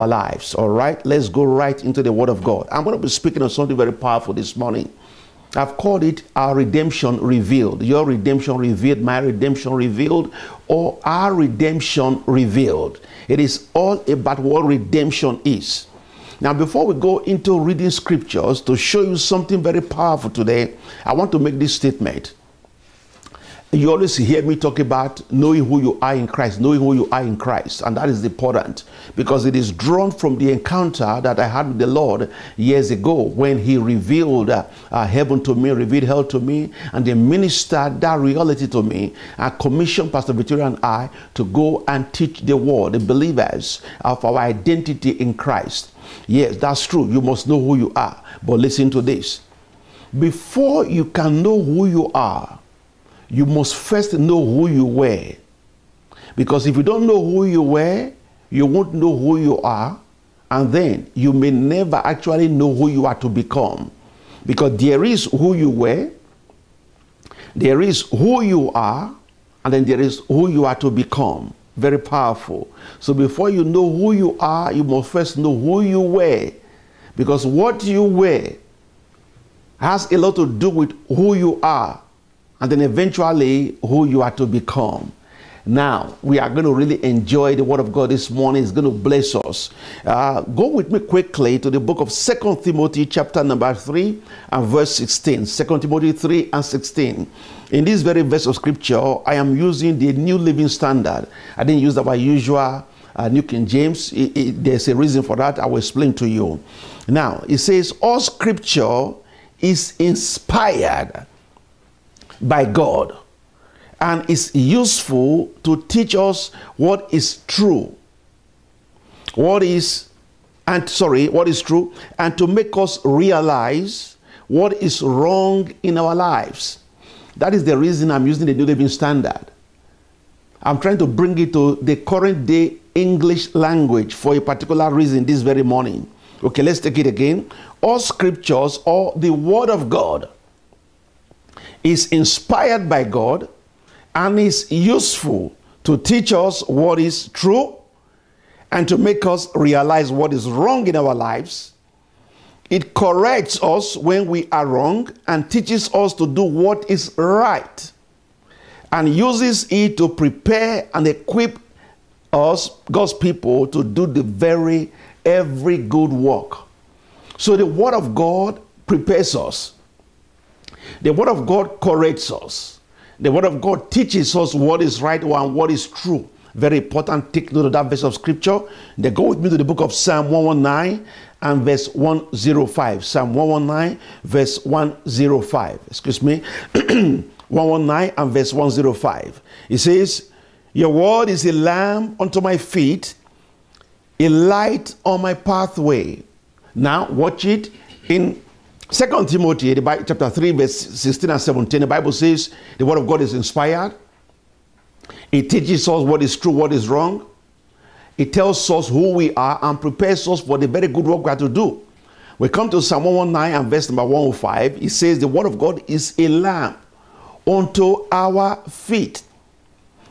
our lives. All right, let's go right into the Word of God. I'm going to be speaking on something very powerful this morning. I've called it our redemption revealed. Your redemption revealed, my redemption revealed, or our redemption revealed. It is all about what redemption is. Now, before we go into reading scriptures to show you something very powerful today, I want to make this statement. You always hear me talk about knowing who you are in Christ, knowing who you are in Christ, and that is important because it is drawn from the encounter that I had with the Lord years ago when He revealed uh, uh, heaven to me, revealed hell to me, and then ministered that reality to me and commissioned Pastor Victoria and I to go and teach the world, the believers, of our identity in Christ. Yes, that's true. You must know who you are. But listen to this before you can know who you are, you must first know who you were. Because if you don't know who you were, you won't know who you are, and then you may never actually know who you are to become. Because there is who you were, there is who you are, and then there is who you are to become. Very powerful. So before you know who you are, you must first know who you were. Because what you were has a lot to do with who you are and then eventually who you are to become. Now, we are going to really enjoy the Word of God this morning. It's going to bless us. Uh, go with me quickly to the book of Second Timothy, chapter number 3 and verse 16. 2 Timothy 3 and 16. In this very verse of scripture, I am using the New Living Standard. I didn't use our usual uh, New King James. It, it, there's a reason for that. I will explain to you. Now, it says, All scripture is inspired by God and is useful to teach us what is true, what is, and sorry, what is true, and to make us realize what is wrong in our lives. That is the reason I'm using the New Living Standard. I'm trying to bring it to the current day English language for a particular reason this very morning. Okay, let's take it again. All scriptures or the Word of God is inspired by God and is useful to teach us what is true and to make us realize what is wrong in our lives. It corrects us when we are wrong and teaches us to do what is right and uses it to prepare and equip us, God's people, to do the very every good work. So the Word of God prepares us. The Word of God corrects us. The Word of God teaches us what is right and what is true. Very important. Take note of that verse of Scripture. They go with me to the book of Psalm 119 and verse 105. Psalm 119, verse 105. Excuse me. 119 and verse 105. It says, Your word is a lamp unto my feet, a light on my pathway. Now, watch it in Second Timothy, chapter 3, verse 16 and 17, the Bible says the word of God is inspired. It teaches us what is true, what is wrong. It tells us who we are and prepares us for the very good work we have to do. We come to Psalm 119 and verse number 105. It says, The word of God is a lamp unto our feet.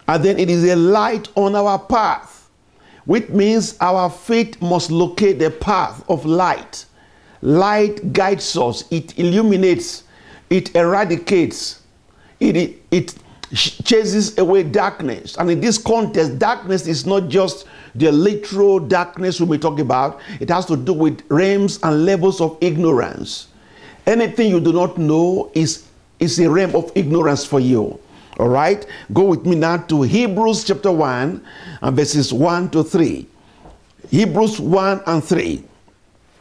And then it is a light on our path, which means our feet must locate the path of light. Light guides us, it illuminates, it eradicates, it, it, chases away darkness. And in this context, darkness is not just the literal darkness we may talk about, it has to do with realms and levels of ignorance. Anything you do not know is, is a realm of ignorance for you. All right? Go with me now to Hebrews chapter 1 and verses 1 to 3. Hebrews 1 and 3.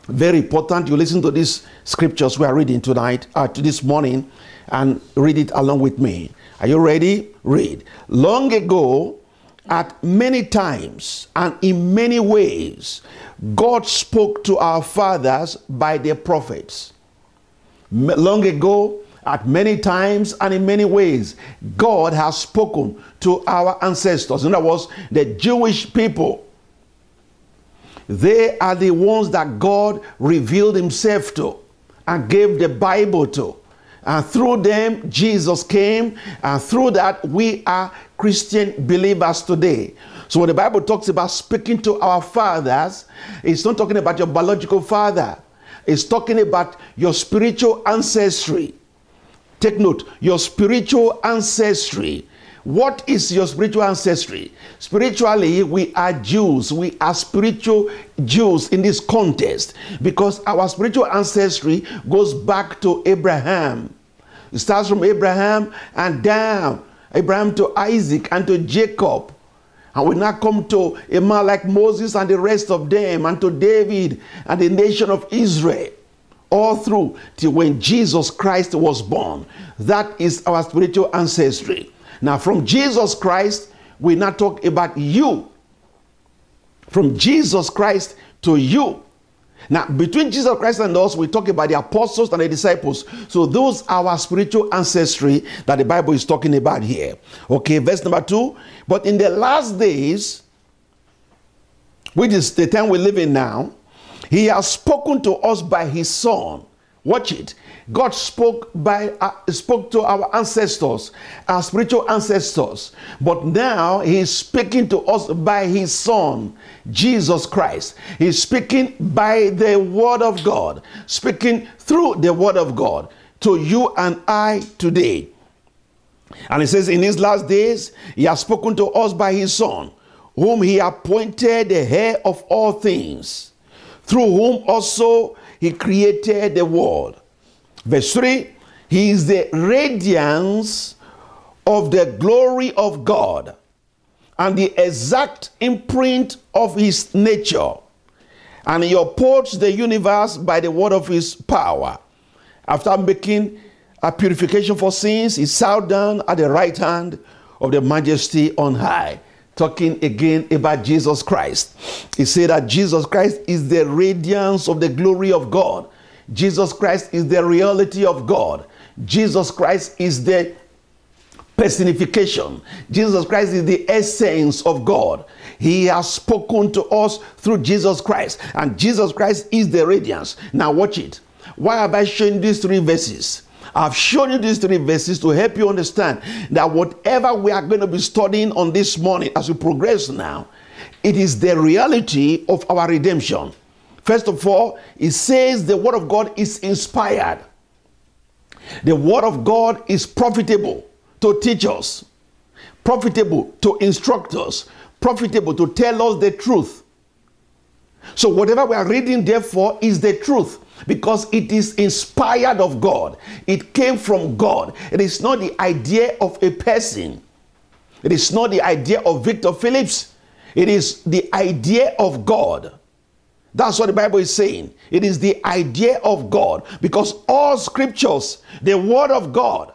Very important. You listen to these scriptures we are reading tonight, uh, this morning, and read it along with me. Are you ready? Read. Long ago, at many times and in many ways, God spoke to our fathers by their prophets. Long ago, at many times and in many ways, God has spoken to our ancestors. In other words, the Jewish people. They are the ones that God revealed Himself to and gave the Bible to. And through them, Jesus came, and through that, we are Christian believers today. So when the Bible talks about speaking to our fathers, it's not talking about your biological father. It's talking about your spiritual ancestry. Take note, your spiritual ancestry. What is your spiritual ancestry? Spiritually, we are Jews. We are spiritual Jews in this context because our spiritual ancestry goes back to Abraham. It starts from Abraham and down. Abraham to Isaac and to Jacob. And we now come to a man like Moses and the rest of them, and to David and the nation of Israel, all through till when Jesus Christ was born. That is our spiritual ancestry. Now, from Jesus Christ, we now talk about you. From Jesus Christ to you. Now, between Jesus Christ and us, we talk about the apostles and the disciples. So, those are our spiritual ancestry that the Bible is talking about here. Okay, verse number two. But in the last days, which is the time we live in now, he has spoken to us by his son. Watch it. God spoke by uh, spoke to our ancestors, our spiritual ancestors, but now He is speaking to us by His Son, Jesus Christ. He's speaking by the Word of God, speaking through the Word of God to you and I today. And He says, in His last days, He has spoken to us by His Son, whom He appointed the heir of all things, through whom also He created the world. Verse 3 He is the radiance of the glory of God and the exact imprint of his nature. And he upholds the universe by the word of his power. After making a purification for sins, he sat down at the right hand of the majesty on high. Talking again about Jesus Christ. He said that Jesus Christ is the radiance of the glory of God Jesus Christ is the reality of God. Jesus Christ is the personification. Jesus Christ is the essence of God. He has spoken to us through Jesus Christ, and Jesus Christ is the radiance. Now, watch it. Why have I shown these three verses? I've shown you these three verses to help you understand that whatever we are going to be studying on this morning as we progress now, it is the reality of our redemption. First of all, it says the Word of God is inspired. The Word of God is profitable to teach us, profitable to instruct us, profitable to tell us the truth. So, whatever we are reading, therefore, is the truth because it is inspired of God. It came from God. It is not the idea of a person, it is not the idea of Victor Phillips, it is the idea of God. That's what the Bible is saying. It is the idea of God because all scriptures, the word of God,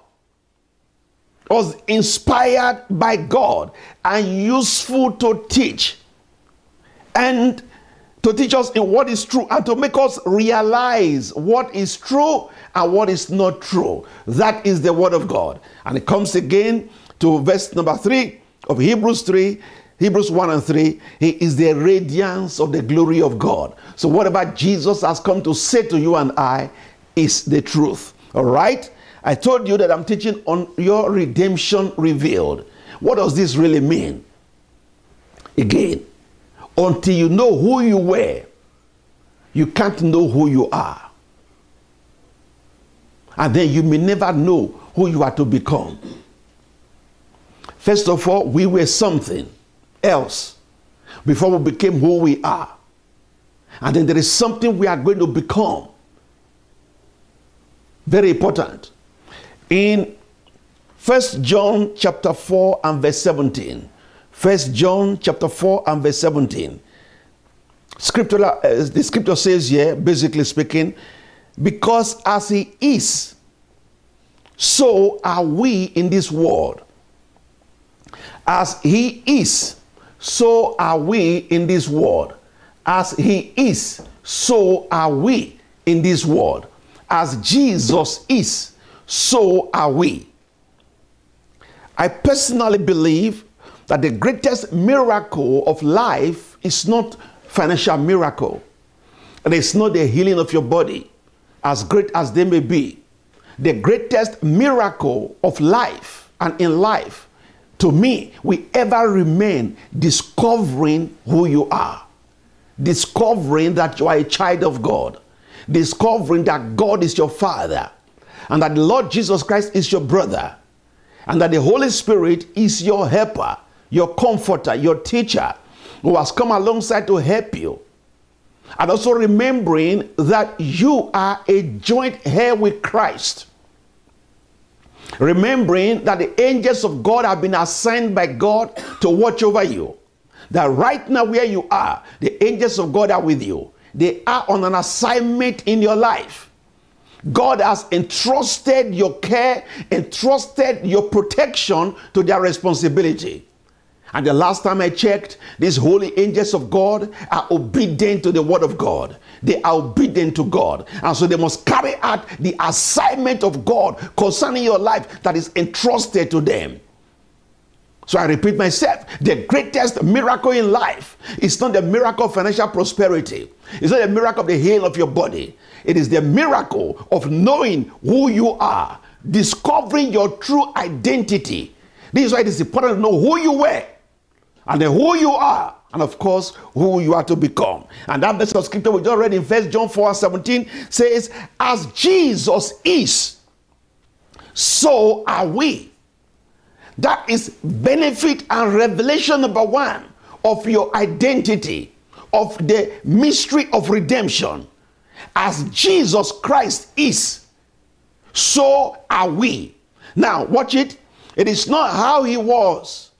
was inspired by God and useful to teach and to teach us in what is true and to make us realize what is true and what is not true. That is the word of God. And it comes again to verse number 3 of Hebrews 3 Hebrews 1 and 3, he is the radiance of the glory of God. So, whatever Jesus has come to say to you and I is the truth. All right? I told you that I'm teaching on your redemption revealed. What does this really mean? Again, until you know who you were, you can't know who you are. And then you may never know who you are to become. First of all, we were something else before we became who we are. And then there is something we are going to become. Very important. In First John chapter 4 and verse 17. First John chapter 4 and verse 17. Scripture, uh, the scripture says here, basically speaking, because as he is, so are we in this world. As he is, so are we in this world. As he is, so are we in this world. As Jesus is, so are we. I personally believe that the greatest miracle of life is not financial miracle. And it's not the healing of your body, as great as they may be. The greatest miracle of life and in life to me we ever remain discovering who you are, discovering that you are a child of God, discovering that God is your Father, and that the Lord Jesus Christ is your brother, and that the Holy Spirit is your helper, your comforter, your teacher, who has come alongside to help you. And also remembering that you are a joint heir with Christ. Remembering that the angels of God have been assigned by God to watch over you. That right now, where you are, the angels of God are with you. They are on an assignment in your life. God has entrusted your care, entrusted your protection to their responsibility. And the last time I checked, these holy angels of God are obedient to the word of God. They are obedient to God. And so they must carry out the assignment of God concerning your life that is entrusted to them. So I repeat myself the greatest miracle in life is not the miracle of financial prosperity, it's not the miracle of the healing of your body. It is the miracle of knowing who you are, discovering your true identity. This is why it is important to know who you were and then who you are, and of course, who you are to become. And that verse of scripture we just read in First John 4 17 says, As Jesus is, so are we. That is benefit and revelation number one of your identity, of the mystery of redemption. As Jesus Christ is, so are we. Now, watch it. It is not how he was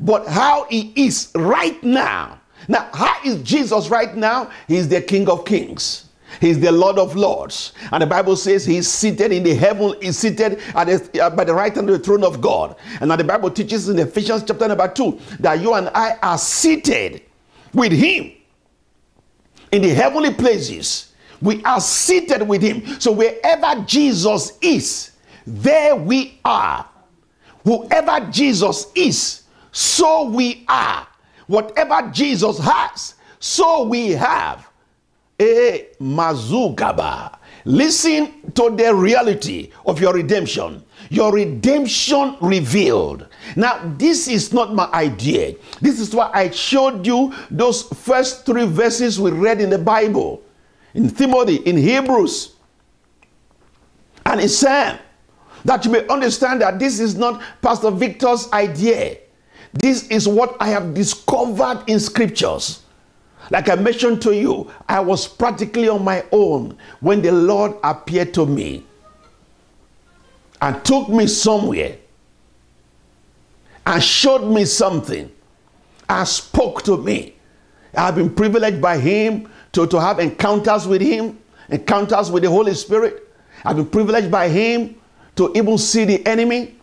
but how he is right now. Now, how is Jesus right now? He's the King of Kings. He's the Lord of Lords. And the Bible says he's seated in the heaven, he's seated at the, uh, by the right hand of the throne of God. And now the Bible teaches in Ephesians chapter number 2 that you and I are seated with him in the heavenly places. We are seated with him. So wherever Jesus is, there we are. Whoever Jesus is, so we are. Whatever Jesus has, so we have. A mazugaba. Listen to the reality of your redemption. Your redemption revealed. Now, this is not my idea. This is why I showed you those first three verses we read in the Bible, in Timothy, in Hebrews, and in Psalm, that you may understand that this is not Pastor Victor's idea. This is what I have discovered in scriptures. Like I mentioned to you, I was practically on my own when the Lord appeared to me and took me somewhere and showed me something and spoke to me. I have been privileged by Him to, to have encounters with Him, encounters with the Holy Spirit. I've been privileged by Him to even see the enemy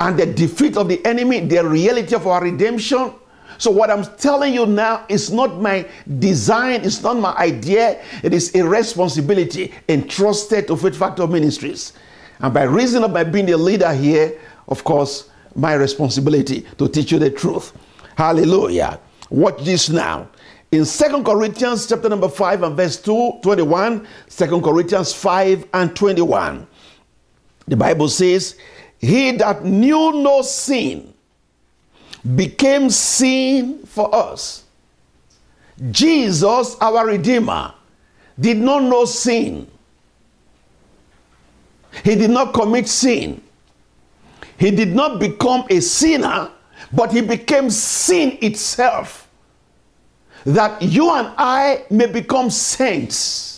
and the defeat of the enemy, the reality of our redemption. So, what I'm telling you now is not my design, it's not my idea, it is a responsibility entrusted to Faith Factor Ministries. And by reason of my being the leader here, of course, my responsibility to teach you the truth. Hallelujah. Watch this now. In Second Corinthians chapter number 5 and verse 2, 21, 2 Corinthians 5 and 21. The Bible says, he that knew no sin became sin for us. Jesus, our Redeemer, did not know sin. He did not commit sin. He did not become a sinner, but he became sin itself. That you and I may become saints.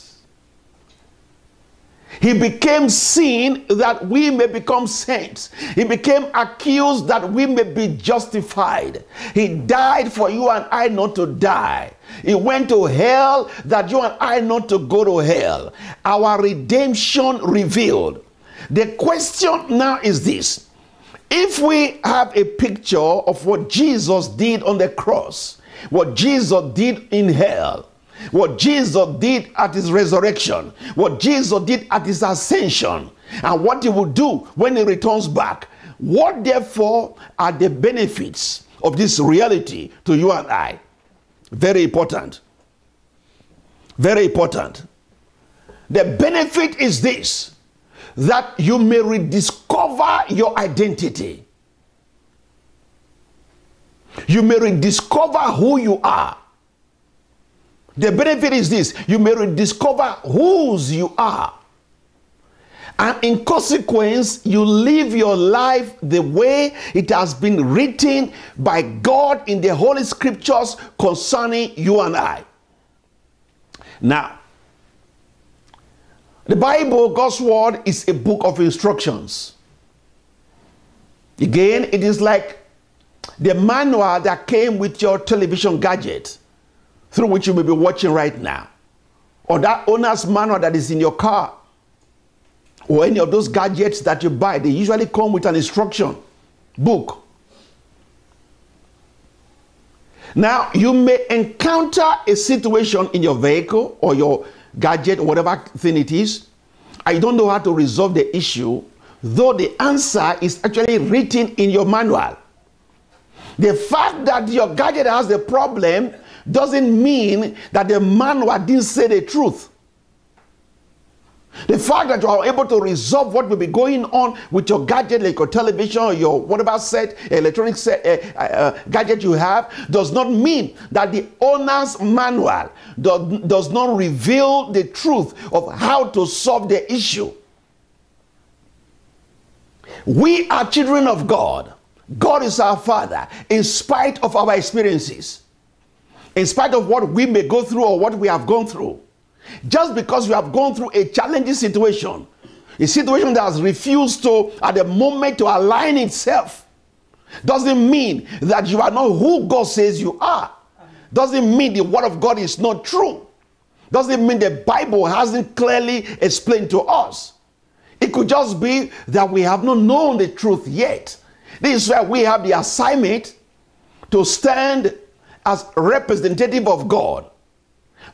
He became sin that we may become saints. He became accused that we may be justified. He died for you and I not to die. He went to hell that you and I not to go to hell. Our redemption revealed. The question now is this. If we have a picture of what Jesus did on the cross, what Jesus did in hell, what Jesus did at his resurrection, what Jesus did at his ascension, and what he will do when he returns back. What, therefore, are the benefits of this reality to you and I? Very important. Very important. The benefit is this that you may rediscover your identity. You may rediscover who you are. The benefit is this you may rediscover whose you are. And in consequence, you live your life the way it has been written by God in the Holy Scriptures concerning you and I. Now, the Bible, God's Word, is a book of instructions. Again, it is like the manual that came with your television gadget through which you may be watching right now, or that owner's manual that is in your car, or any of those gadgets that you buy. They usually come with an instruction book. Now, you may encounter a situation in your vehicle or your gadget, whatever thing it is, I don't know how to resolve the issue, though the answer is actually written in your manual. The fact that your gadget has the problem doesn't mean that the manual didn't say the truth. The fact that you are able to resolve what will be going on with your gadget, like your television or your whatever set, electronic set, uh, uh, gadget you have, does not mean that the owner's manual does, does not reveal the truth of how to solve the issue. We are children of God. God is our Father, in spite of our experiences, in spite of what we may go through or what we have gone through. Just because you have gone through a challenging situation, a situation that has refused to, at the moment, to align itself, doesn't mean that you are not who God says you are. Doesn't mean the word of God is not true. Doesn't mean the Bible hasn't clearly explained to us. It could just be that we have not known the truth yet. This is why we have the assignment to stand as representative of God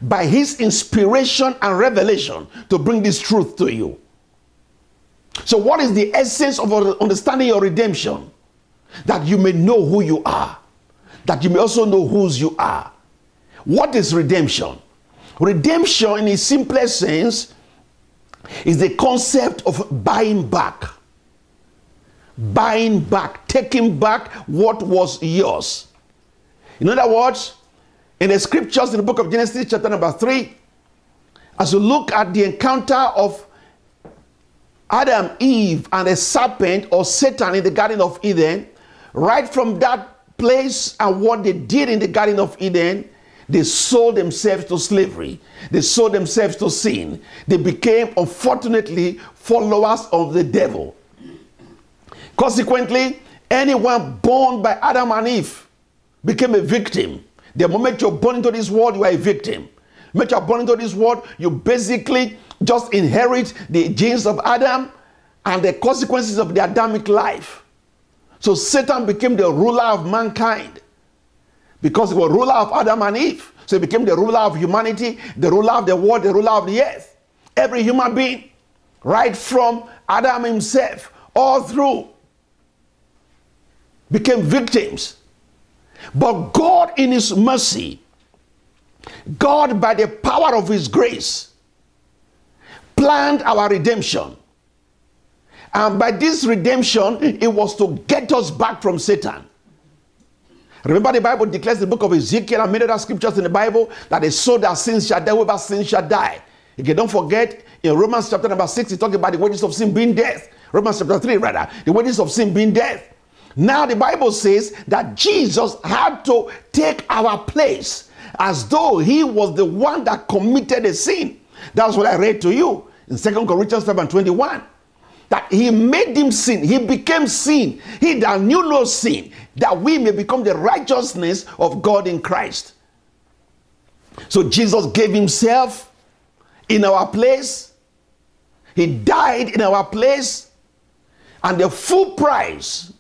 by his inspiration and revelation to bring this truth to you. So, what is the essence of understanding your redemption? That you may know who you are, that you may also know whose you are. What is redemption? Redemption, in its simplest sense, is the concept of buying back. Buying back, taking back what was yours. In other words, in the scriptures in the book of Genesis, chapter number 3, as you look at the encounter of Adam, Eve, and the serpent or Satan in the Garden of Eden, right from that place and what they did in the Garden of Eden, they sold themselves to slavery. They sold themselves to sin. They became, unfortunately, followers of the devil. Consequently, anyone born by Adam and Eve became a victim the moment you're born into this world, you are a victim. The moment you're born into this world, you basically just inherit the genes of Adam and the consequences of the Adamic life. So Satan became the ruler of mankind because he was ruler of Adam and Eve. So he became the ruler of humanity, the ruler of the world, the ruler of the earth. Every human being, right from Adam himself, all through, became victims but God, in His mercy, God, by the power of His grace, planned our redemption. And by this redemption, it was to get us back from Satan. Remember, the Bible declares in the book of Ezekiel and many other scriptures in the Bible that the soul that sins shall die, whoever sins shall die. Again, don't forget, in Romans chapter number 6, he talking about the wages of sin being death. Romans chapter 3, rather, the wages of sin being death. Now, the Bible says that Jesus had to take our place as though he was the one that committed a sin. That's what I read to you in Second Corinthians 7 21. That he made him sin, he became sin. He that knew no sin, that we may become the righteousness of God in Christ. So Jesus gave himself in our place, he died in our place, and the full price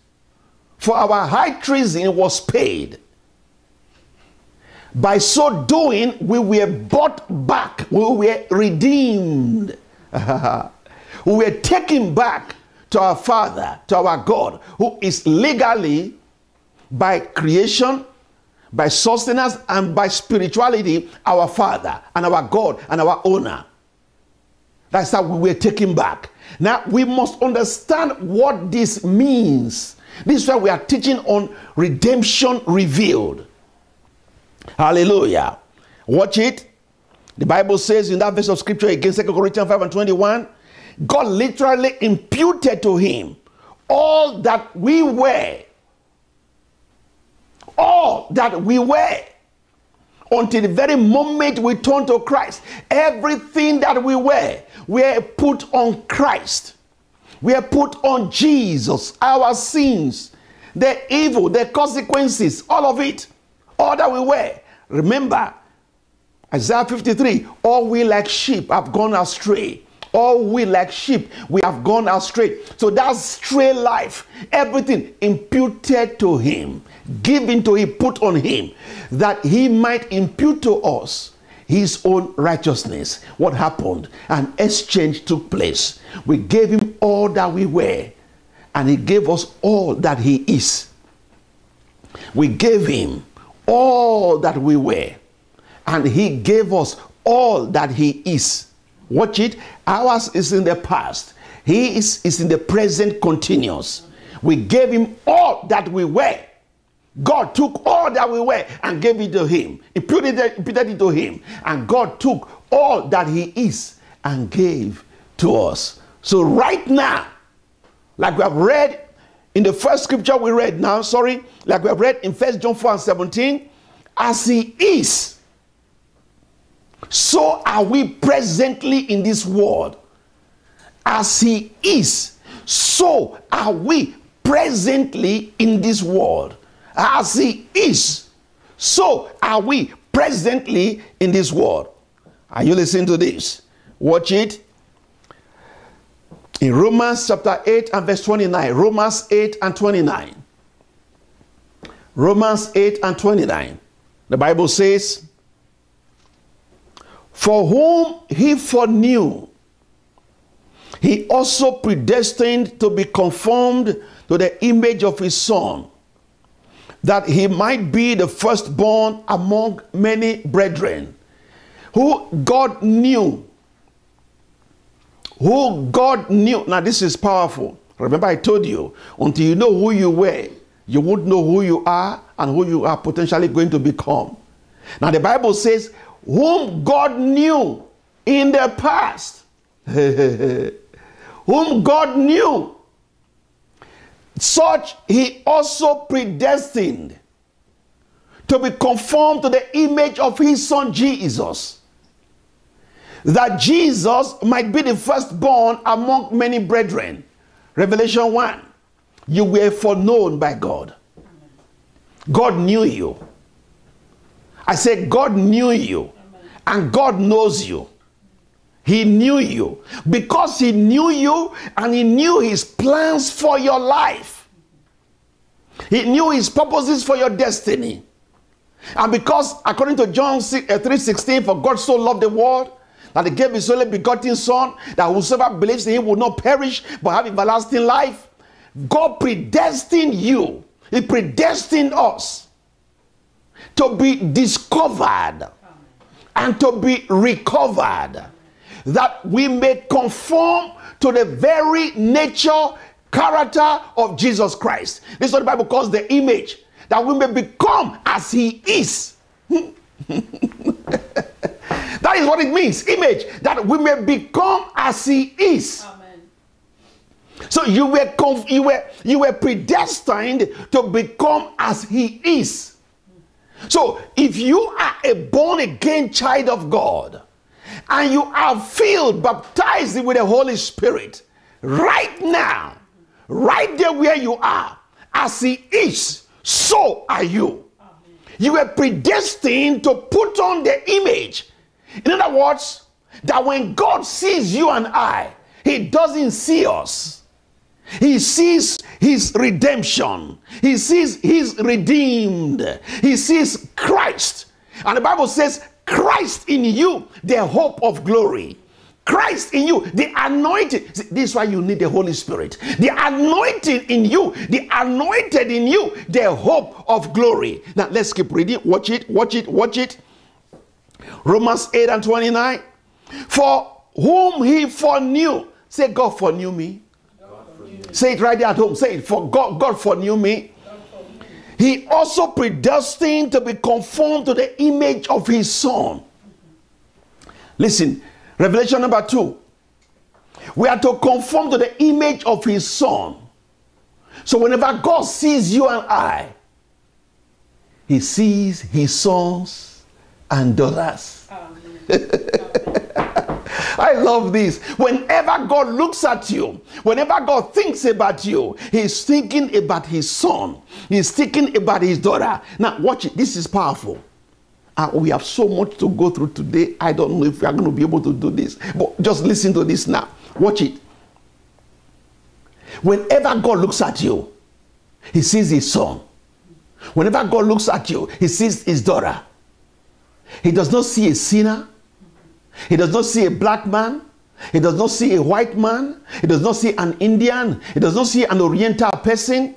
for our high treason was paid. By so doing, we were bought back, we were redeemed. we were taken back to our Father, to our God, who is legally, by creation, by sustenance, and by spirituality, our Father and our God and our owner. That's how we were taken back. Now, we must understand what this means This is why we are teaching on redemption revealed. Hallelujah. Watch it. The Bible says in that verse of scripture again, 2 Corinthians 5 and 21, God literally imputed to him all that we were. All that we were. Until the very moment we turn to Christ, everything that we were, we are put on Christ. We are put on Jesus, our sins, the evil, the consequences, all of it, all that we were. Remember, Isaiah 53 All we like sheep have gone astray. All we like sheep, we have gone astray. So that stray life, everything imputed to him, given to him, put on him, that he might impute to us his own righteousness. What happened? An exchange took place. We gave him all that we were, and he gave us all that he is. We gave him all that we were, and he gave us all that he is. Watch it. Ours is in the past. He is, is in the present continuous. We gave him all that we were. God took all that we were and gave it to him, imputed it, imputed it to him. And God took all that he is and gave to us. So, right now, like we have read in the first scripture we read now, sorry, like we have read in First John 4 and 17, as he is, so are we presently in this world. As he is, so are we presently in this world. As he is, so are we presently in this world. Are you listening to this? Watch it. In Romans chapter 8 and verse 29. Romans 8 and 29. Romans 8 and 29. The Bible says, For whom he foreknew, he also predestined to be conformed to the image of his son, that he might be the firstborn among many brethren, who God knew. Who God knew. Now, this is powerful. Remember, I told you, until you know who you were, you won't know who you are and who you are potentially going to become. Now, the Bible says, whom God knew in the past, whom God knew, such he also predestined to be conformed to the image of his son Jesus, that Jesus might be the firstborn among many brethren. Revelation 1 You were foreknown by God. God knew you. I said, God knew you, and God knows you. He knew you because He knew you and He knew His plans for your life. He knew His purposes for your destiny. And because, according to John 3:16, uh, for God so loved the world that He gave His only begotten Son, that whosoever believes in Him will not perish but have everlasting life. God predestined you. He predestined us to be discovered and to be recovered that we may conform to the very nature, character of Jesus Christ. This is what the Bible calls the image, that we may become as He is. that is what it means image, that we may become as He is. Amen. So you were, conf- you, were, you were predestined to become as He is. So if you are a born again child of God, and you are filled, baptized with the Holy Spirit right now, right there where you are, as He is, so are you. You were predestined to put on the image. In other words, that when God sees you and I, He doesn't see us. He sees his redemption. He sees he's redeemed. He sees Christ. And the Bible says, Christ in you, the hope of glory. Christ in you, the anointing. This is why you need the Holy Spirit. The anointing in you, the anointed in you, the hope of glory. Now let's keep reading. Watch it, watch it, watch it. Romans 8 and 29. For whom he foreknew. Say, God foreknew me. Say it right there at home. Say it. For God, God foreknew me. He also predestined to be conformed to the image of his son. Listen, Revelation number two. We are to conform to the image of his son. So whenever God sees you and I, he sees his sons and daughters. I love this. Whenever God looks at you, whenever God thinks about you, He's thinking about His son, He's thinking about His daughter. Now, watch it. This is powerful. Uh, we have so much to go through today. I don't know if we are going to be able to do this, but just listen to this now. Watch it. Whenever God looks at you, He sees His son. Whenever God looks at you, He sees His daughter. He does not see a sinner. He does not see a black man. He does not see a white man. He does not see an Indian. He does not see an Oriental person.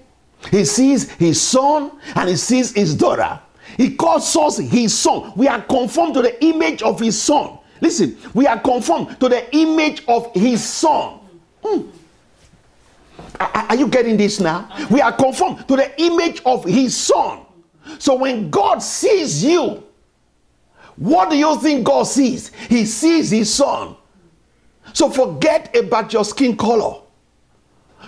He sees his son and he sees his daughter. He calls us his son. We are conformed to the image of his son. Listen, we are conformed to the image of his son. Mm. Are, you getting this now? We are conformed to the image of his son. So when God sees you, what do you think God sees? He sees his son. So forget about your skin color.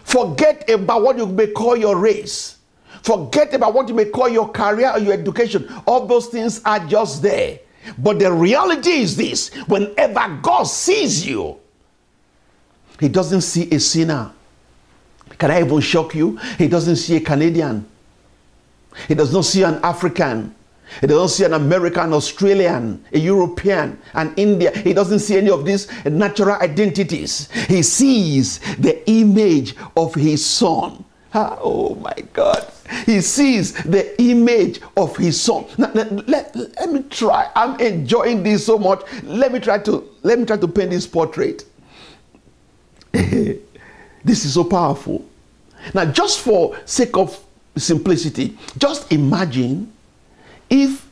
Forget about what you may call your race. Forget about what you may call your career or your education. All those things are just there. But the reality is this whenever God sees you, He doesn't see a sinner. Can I even shock you? He doesn't see a Canadian. He does not see an African. He doesn't see an American, Australian, a European, an Indian. He doesn't see any of these natural identities. He sees the image of his son. Oh my God. He sees the image of his son. Now, let, let, let me try. I'm enjoying this so much. Let me try to let me try to paint this portrait. this is so powerful. Now, just for sake of simplicity, just imagine if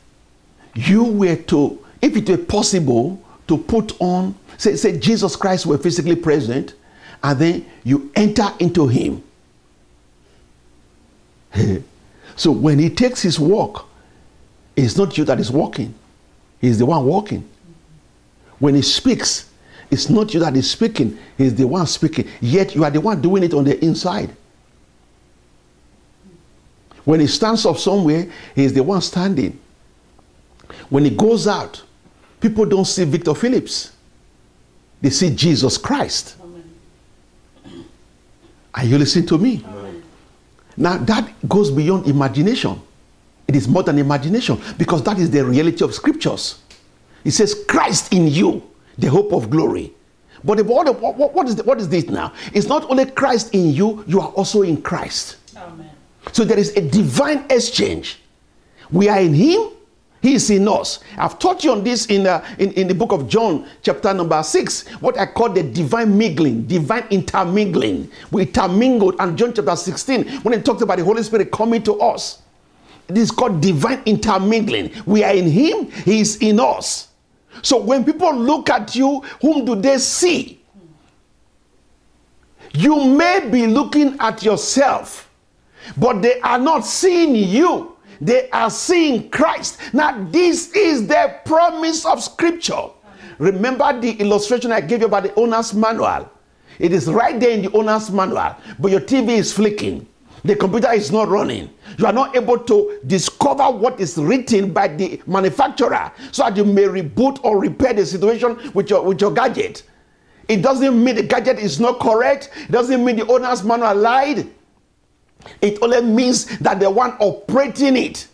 you were to, if it were possible to put on, say, say Jesus Christ were physically present, and then you enter into him. so when he takes his walk, it's not you that is walking, he's the one walking. When he speaks, it's not you that is speaking, he's the one speaking, yet you are the one doing it on the inside. When he stands up somewhere, he's the one standing. When he goes out, people don't see Victor Phillips. They see Jesus Christ. Amen. Are you listening to me? Amen. Now that goes beyond imagination. It is more than imagination because that is the reality of scriptures. It says, Christ in you, the hope of glory. But what, what, what, is, the, what is this now? It's not only Christ in you, you are also in Christ. So there is a divine exchange. We are in Him, He is in us. I've taught you on this in, uh, in, in the book of John, chapter number 6, what I call the divine mingling, divine intermingling. We intermingled, and John chapter 16, when he talked about the Holy Spirit coming to us. This is called divine intermingling. We are in Him, He is in us. So when people look at you, whom do they see? You may be looking at yourself but they are not seeing you. They are seeing Christ. Now, this is the promise of Scripture. Remember the illustration I gave you about the owner's manual. It is right there in the owner's manual, but your TV is flicking. The computer is not running. You are not able to discover what is written by the manufacturer so that you may reboot or repair the situation with your, with your gadget. It doesn't mean the gadget is not correct. It doesn't mean the owner's manual lied. It only means that the one operating it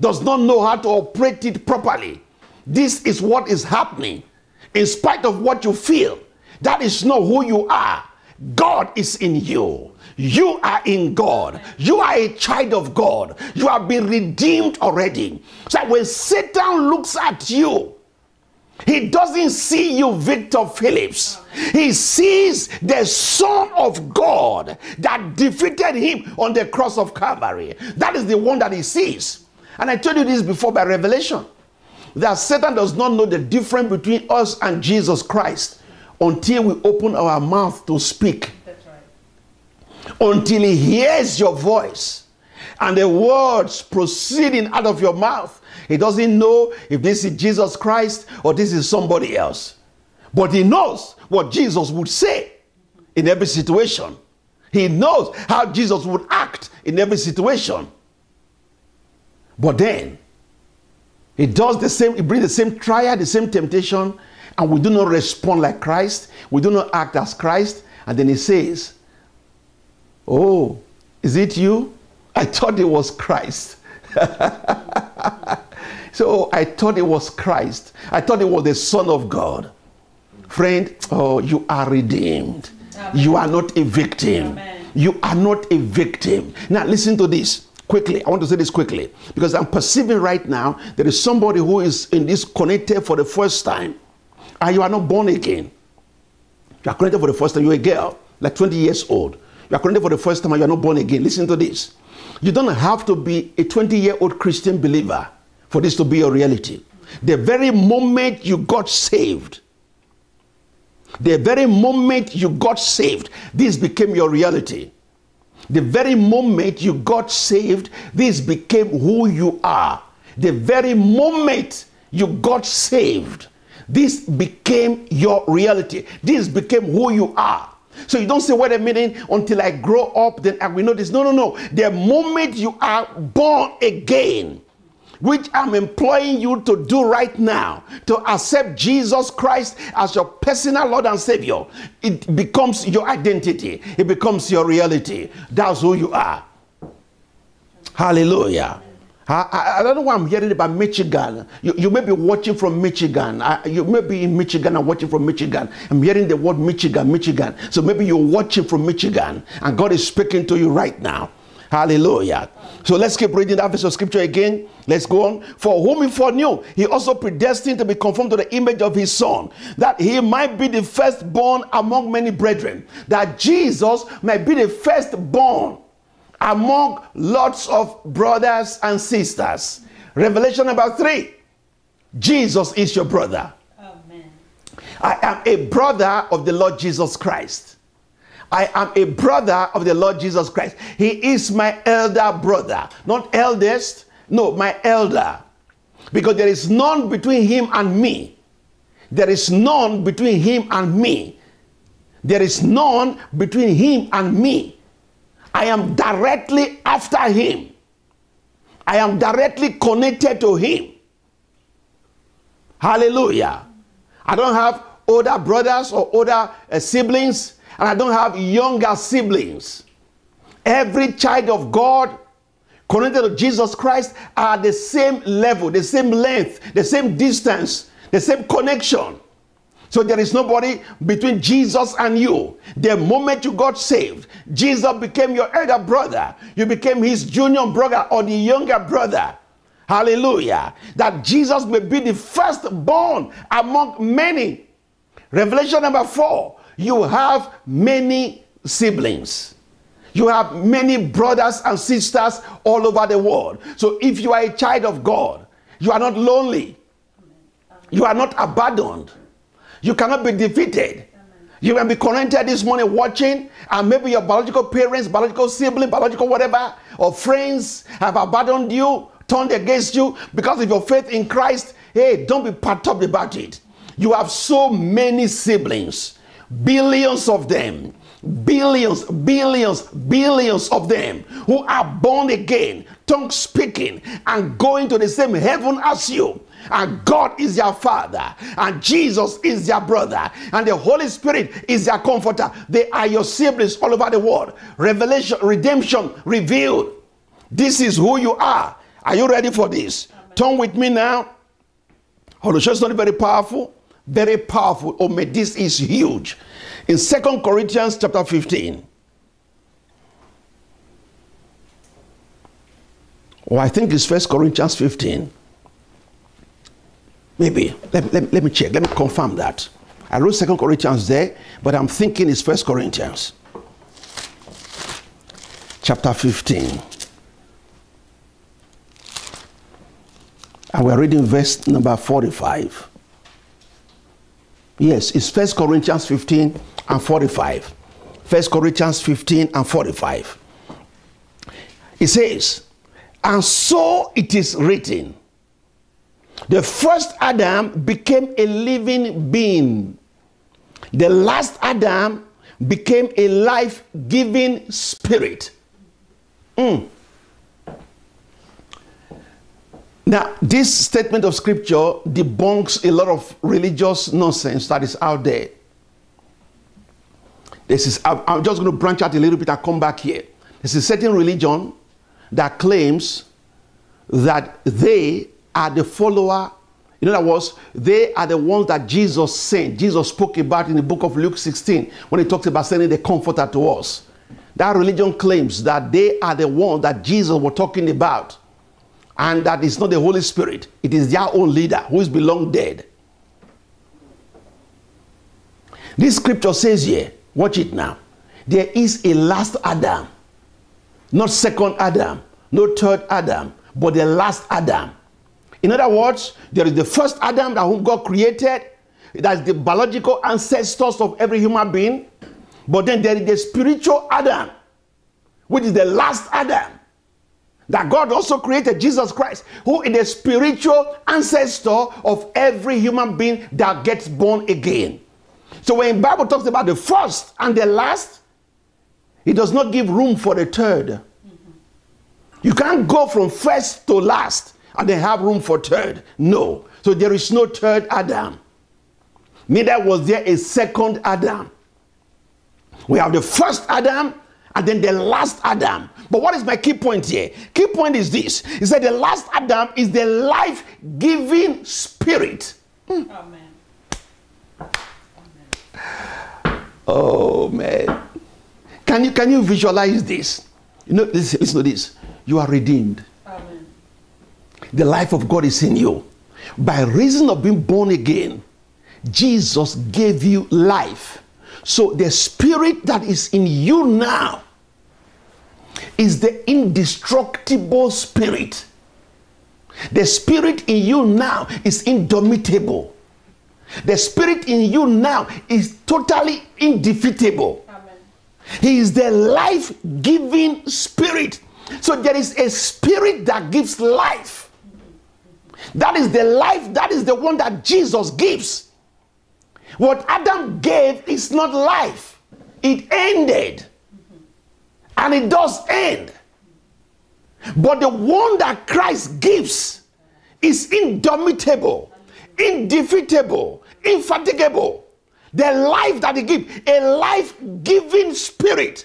does not know how to operate it properly. This is what is happening. In spite of what you feel, that is not who you are. God is in you. You are in God. You are a child of God. You have been redeemed already. So when Satan looks at you, he doesn't see you, Victor Phillips. He sees the Son of God that defeated him on the cross of Calvary. That is the one that he sees. And I told you this before by revelation that Satan does not know the difference between us and Jesus Christ until we open our mouth to speak. Right. until he hears your voice and the words proceeding out of your mouth. He doesn't know if this is Jesus Christ or this is somebody else. But he knows what Jesus would say in every situation. He knows how Jesus would act in every situation. But then, he does the same, he brings the same trial, the same temptation, and we do not respond like Christ. We do not act as Christ. And then he says, Oh, is it you? I thought it was Christ. so I thought it was Christ. I thought it was the Son of God. Friend, oh, you are redeemed. Amen. You are not a victim. Amen. You are not a victim. Now, listen to this quickly. I want to say this quickly because I'm perceiving right now there is somebody who is in this connected for the first time and you are not born again. You are connected for the first time. You're a girl, like 20 years old. You are connected for the first time and you are not born again. Listen to this. You don't have to be a 20 year old Christian believer for this to be a reality. The very moment you got saved, the very moment you got saved, this became your reality. The very moment you got saved, this became who you are. The very moment you got saved, this became your reality. This became who you are. So you don't say, wait a minute, until I grow up, then I will know this. No, no, no. The moment you are born again, which I'm employing you to do right now, to accept Jesus Christ as your personal Lord and Savior, it becomes your identity, it becomes your reality. That's who you are. Hallelujah. I, I, don't know why I'm hearing about Michigan. You, you may be watching from Michigan. I, you may be in Michigan and watching from Michigan. I'm hearing the word Michigan, Michigan. So maybe you're watching from Michigan and God is speaking to you right now. Hallelujah. So let's keep reading that verse of scripture again. Let's go on. For whom he foreknew, he also predestined to be conformed to the image of his son, that he might be the firstborn among many brethren, that Jesus might be the firstborn among lots of brothers and sisters. Revelation number three Jesus is your brother. Amen. I am a brother of the Lord Jesus Christ. I am a brother of the Lord Jesus Christ. He is my elder brother, not eldest, no, my elder. Because there is none between him and me. There is none between him and me. There is none between him and me. I am directly after him. I am directly connected to him. Hallelujah. I don't have older brothers or older uh, siblings, and I don't have younger siblings. Every child of God connected to Jesus Christ are the same level, the same length, the same distance, the same connection. So there is nobody between Jesus and you. The moment you got saved, Jesus became your elder brother. You became his junior brother or the younger brother. Hallelujah. That Jesus may be the firstborn among many. Revelation number four, you have many siblings. You have many brothers and sisters all over the world. So if you are a child of God, you are not lonely. You are not abandoned. You cannot be defeated. You can be connected this morning watching, and maybe your biological parents, biological sibling, biological whatever, or friends have abandoned you, turned against you because of your faith in Christ. Hey, don't be perturbed about it. You have so many siblings, billions of them, billions, billions, billions of them who are born again, tongue speaking, and going to the same heaven as you and God is your father, and Jesus is your brother, and the Holy Spirit is your comforter. They are your siblings all over the world. Revelation, redemption revealed. This is who you are. Are you ready for this? Amen. Turn with me now. Holy Spirit is not very powerful, very powerful. Oh, man, this is huge. In Second Corinthians chapter 15. Oh, I think it's First Corinthians 15. Maybe. Let, let, let me check. Let me confirm that. I wrote Second Corinthians there, but I'm thinking it's First Corinthians. Chapter 15. And we're reading verse number 45. Yes, it's First Corinthians 15 and 45. First Corinthians 15 and 45. It says, And so it is written, the first Adam became a living being. The last Adam became a life giving spirit. Mm. Now, this statement of scripture debunks a lot of religious nonsense that is out there. This is, I'm just going to branch out a little bit and come back here. There's a certain religion that claims that they are the follower. In other words, they are the ones that Jesus sent. Jesus spoke about in the book of Luke 16 when he talks about sending the comforter to us. That religion claims that they are the ones that Jesus was talking about and that is not the Holy Spirit. It is their own leader who is belong dead. This scripture says here, watch it now. There is a last Adam, not second Adam, no third Adam, but the last Adam. In other words, there is the first Adam that whom God created, that's the biological ancestors of every human being. But then there is the spiritual Adam, which is the last Adam that God also created Jesus Christ, who is the spiritual ancestor of every human being that gets born again. So when Bible talks about the first and the last, it does not give room for the third. You can't go from first to last and then have room for third. No. So there is no third Adam. Neither was there a second Adam. We have the first Adam and then the last Adam. But what is my key point here? Key point is this is that the last Adam is the life giving spirit. Mm. Amen. Amen. Oh man. Can you can you visualize this? You know, listen, listen to this. You are redeemed. Amen. The life of God is in you. By reason of being born again, Jesus gave you life. So the spirit that is in you now is the indestructible spirit. The spirit in you now is indomitable. The spirit in you now is totally indefeatable. Amen. He is the life giving spirit. So there is a spirit that gives life. That is the life, that is the one that Jesus gives. What Adam gave is not life, it ended. And it does end. But the one that Christ gives is indomitable, indefeatable, infatigable. The life that he gives, a life giving spirit.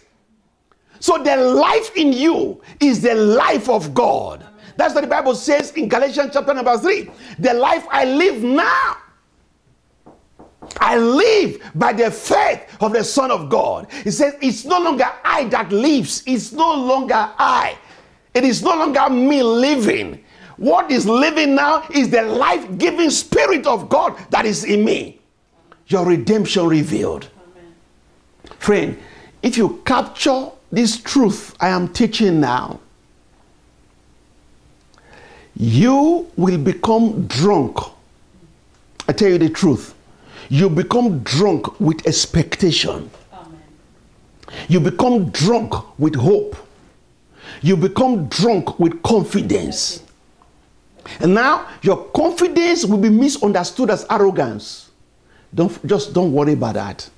So the life in you is the life of God. That's what the Bible says in Galatians chapter number 3. The life I live now I live by the faith of the Son of God. He says, It's no longer I that lives, it's no longer I. It is no longer me living. What is living now is the life giving Spirit of God that is in me. Your redemption revealed. Amen. Friend, if you capture this truth I am teaching now, you will become drunk. I tell you the truth you become drunk with expectation. Amen. You become drunk with hope. You become drunk with confidence. And now your confidence will be misunderstood as arrogance. Don't just don't worry about that.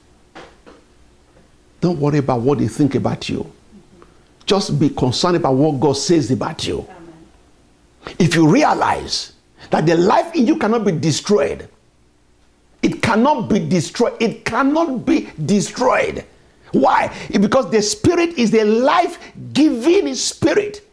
Don't worry about what they think about you. Just be concerned about what God says about you. Amen. If you realize that the life in you cannot be destroyed, it cannot be destroyed. It cannot be destroyed. Why? Because the Spirit is a life giving Spirit.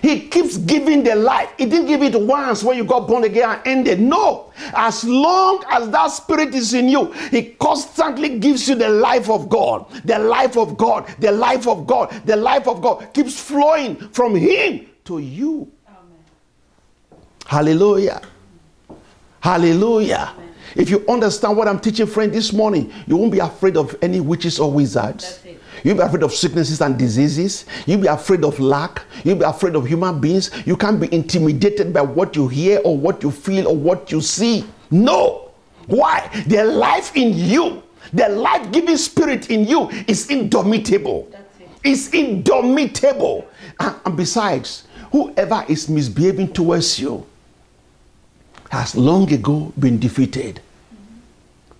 He keeps giving the life. He didn't give it once when you got born again and ended. No. As long as that spirit is in you, He constantly gives you the life of God. The life of God. The life of God. The life of God keeps flowing from Him to you. Amen. Hallelujah. Hallelujah. Amen. If you understand what I'm teaching, friend, this morning, you won't be afraid of any witches or wizards. You'll be afraid of sicknesses and diseases. You'll be afraid of lack. You'll be afraid of human beings. You can't be intimidated by what you hear or what you feel or what you see. No. Why? The life in you The life giving spirit in you is indomitable. It's indomitable. And, and besides, whoever is misbehaving towards you has long ago been defeated.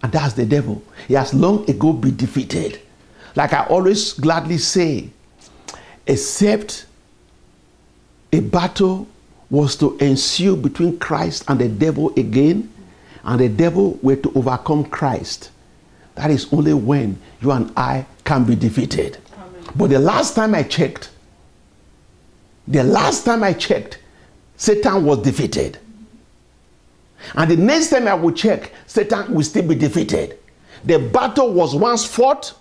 And that's the devil. He has long ago been defeated. Like I always gladly say, except a battle was to ensue between Christ and the devil again, and the devil were to overcome Christ. That is only when you and I can be defeated. Amen. But the last time I checked, the last time I checked, Satan was defeated. And the next time I will check, Satan will still be defeated. The battle was once fought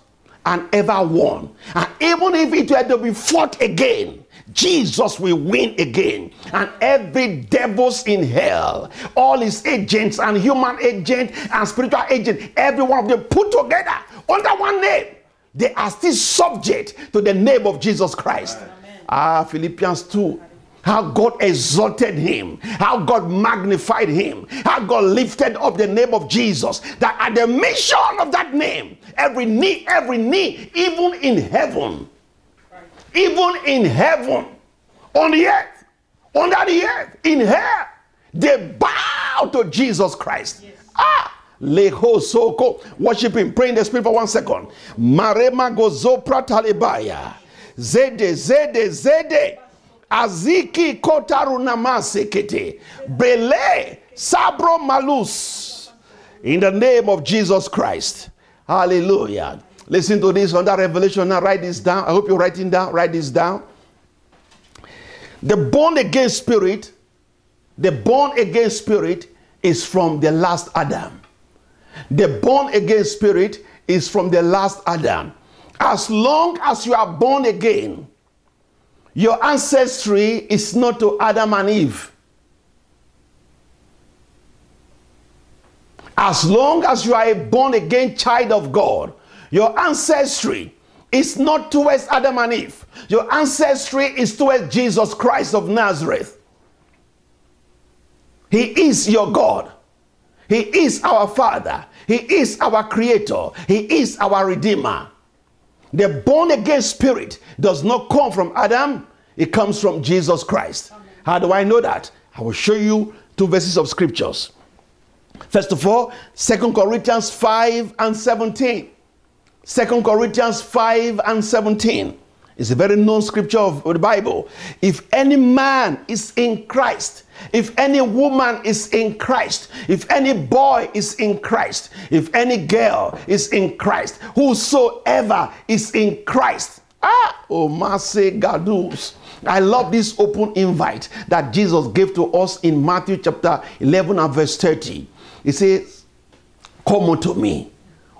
and ever won. And even if it had to be fought again, Jesus will win again. And every devils in hell, all his agents and human agent and spiritual agent, every one of them put together under one name, they are still subject to the name of Jesus Christ. Amen. Ah, Philippians 2 how God exalted him, how God magnified him, how God lifted up the name of Jesus. That at the mention of that name, every knee, every knee, even in heaven, even in heaven, on the earth, under the earth, in hell, they bow to Jesus Christ. Yes. Ah! Leho soko, worship him, pray in the spirit for one second. Marema gozopra talibaya. Zede, zede, zede. Aziki kotaru namasekete. Bele sabro malus. In the name of Jesus Christ. Hallelujah. Listen to this on that revelation. Now write this down. I hope you're writing down. Write this down. The born again spirit, the born again spirit is from the last Adam. The born again spirit is from the last Adam. As long as you are born again, your ancestry is not to Adam and Eve. As long as you are a born again child of God, your ancestry is not towards Adam and Eve. Your ancestry is towards Jesus Christ of Nazareth. He is your God. He is our Father. He is our Creator. He is our Redeemer. The born again spirit does not come from Adam, it comes from Jesus Christ. Amen. How do I know that? I will show you two verses of scriptures. First of all, Second Corinthians 5 and 17. 2 Corinthians 5 and 17. is a very known scripture of the Bible. If any man is in Christ, if any woman is in Christ, if any boy is in Christ, if any girl is in Christ, whosoever is in Christ. Ah, oh, Gadus. I love this open invite that Jesus gave to us in Matthew chapter 11 and verse 30. He says, Come unto me,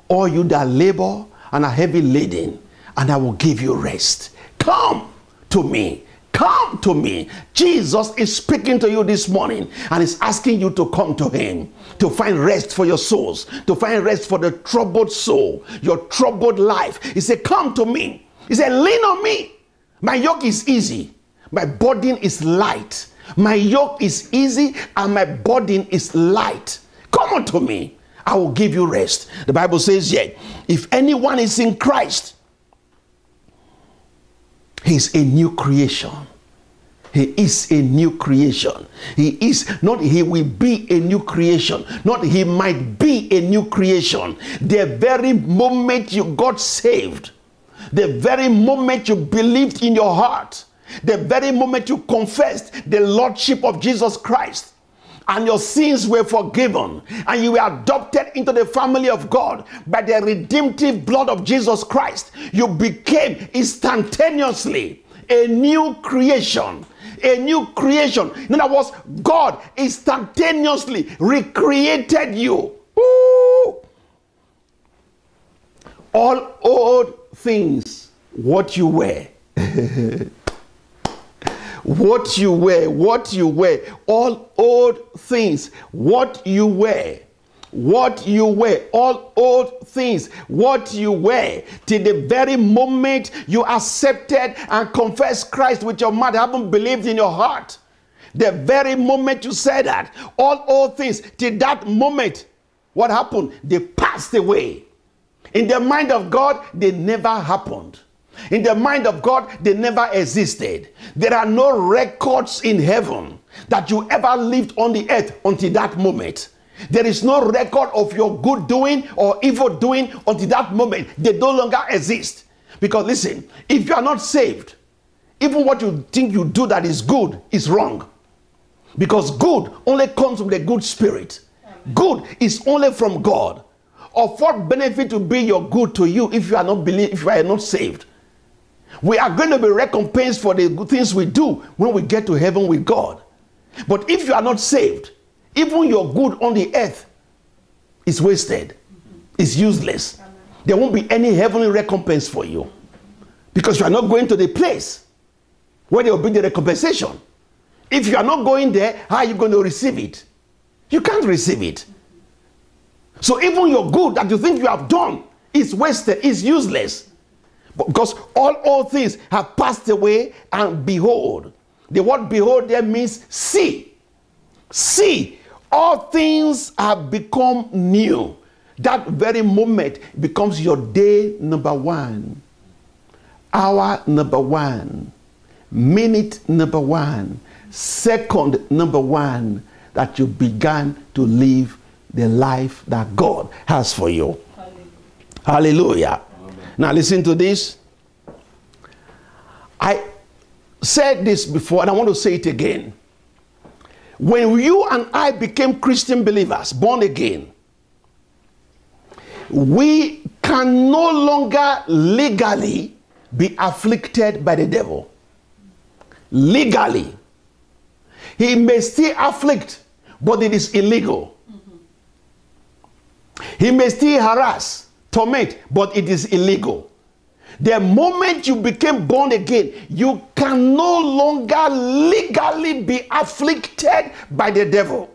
all you that labor and are heavy laden, and I will give you rest. Come to me. Come to me. Jesus is speaking to you this morning and is asking you to come to him to find rest for your souls, to find rest for the troubled soul, your troubled life. He said, Come to me. He said, Lean on me. My yoke is easy, my burden is light. My yoke is easy and my burden is light. Come unto me. I will give you rest. The Bible says, Yet, if anyone is in Christ, he's a new creation. He is a new creation. He is not he will be a new creation, not he might be a new creation. The very moment you got saved, the very moment you believed in your heart, the very moment you confessed the Lordship of Jesus Christ, and your sins were forgiven, and you were adopted into the family of God by the redemptive blood of Jesus Christ, you became instantaneously a new creation. A new creation. In other words, God instantaneously recreated you. Ooh. All old things, what you were. what you were, what you were, all old things, what you were, what you were, all old things, what you were, till the very moment you accepted and confessed Christ with your mouth, haven't believed in your heart. The very moment you said that, all old things, till that moment, what happened? They passed away. In the mind of God, they never happened. In the mind of God, they never existed. There are no records in heaven that you ever lived on the earth until that moment. There is no record of your good doing or evil doing until that moment. They no longer exist. Because listen, if you are not saved, even what you think you do that is good is wrong. Because good only comes from the good spirit. Good is only from God. Of what benefit will be your good to you if you are not believe, if you are not saved? We are going to be recompensed for the good things we do when we get to heaven with God. But if you are not saved, even your good on the earth is wasted, is useless. There won't be any heavenly recompense for you because you are not going to the place where there will be the recompensation. If you are not going there, how are you going to receive it? You can't receive it. So even your good that you think you have done is wasted, is useless. Because all, all things have passed away, and behold. The word behold there means see. See, all things have become new. That very moment becomes your day number one, hour number one, minute number one, second number one that you began to live the life that God has for you. Hallelujah. Hallelujah. Now, listen to this. I said this before and I want to say it again. When you and I became Christian believers, born again, we can no longer legally be afflicted by the devil. Legally. He may still afflict, but it is illegal. Mm-hmm. He may still harass, torment, but it is illegal. The moment you became born again, you can no longer legally be afflicted by the devil.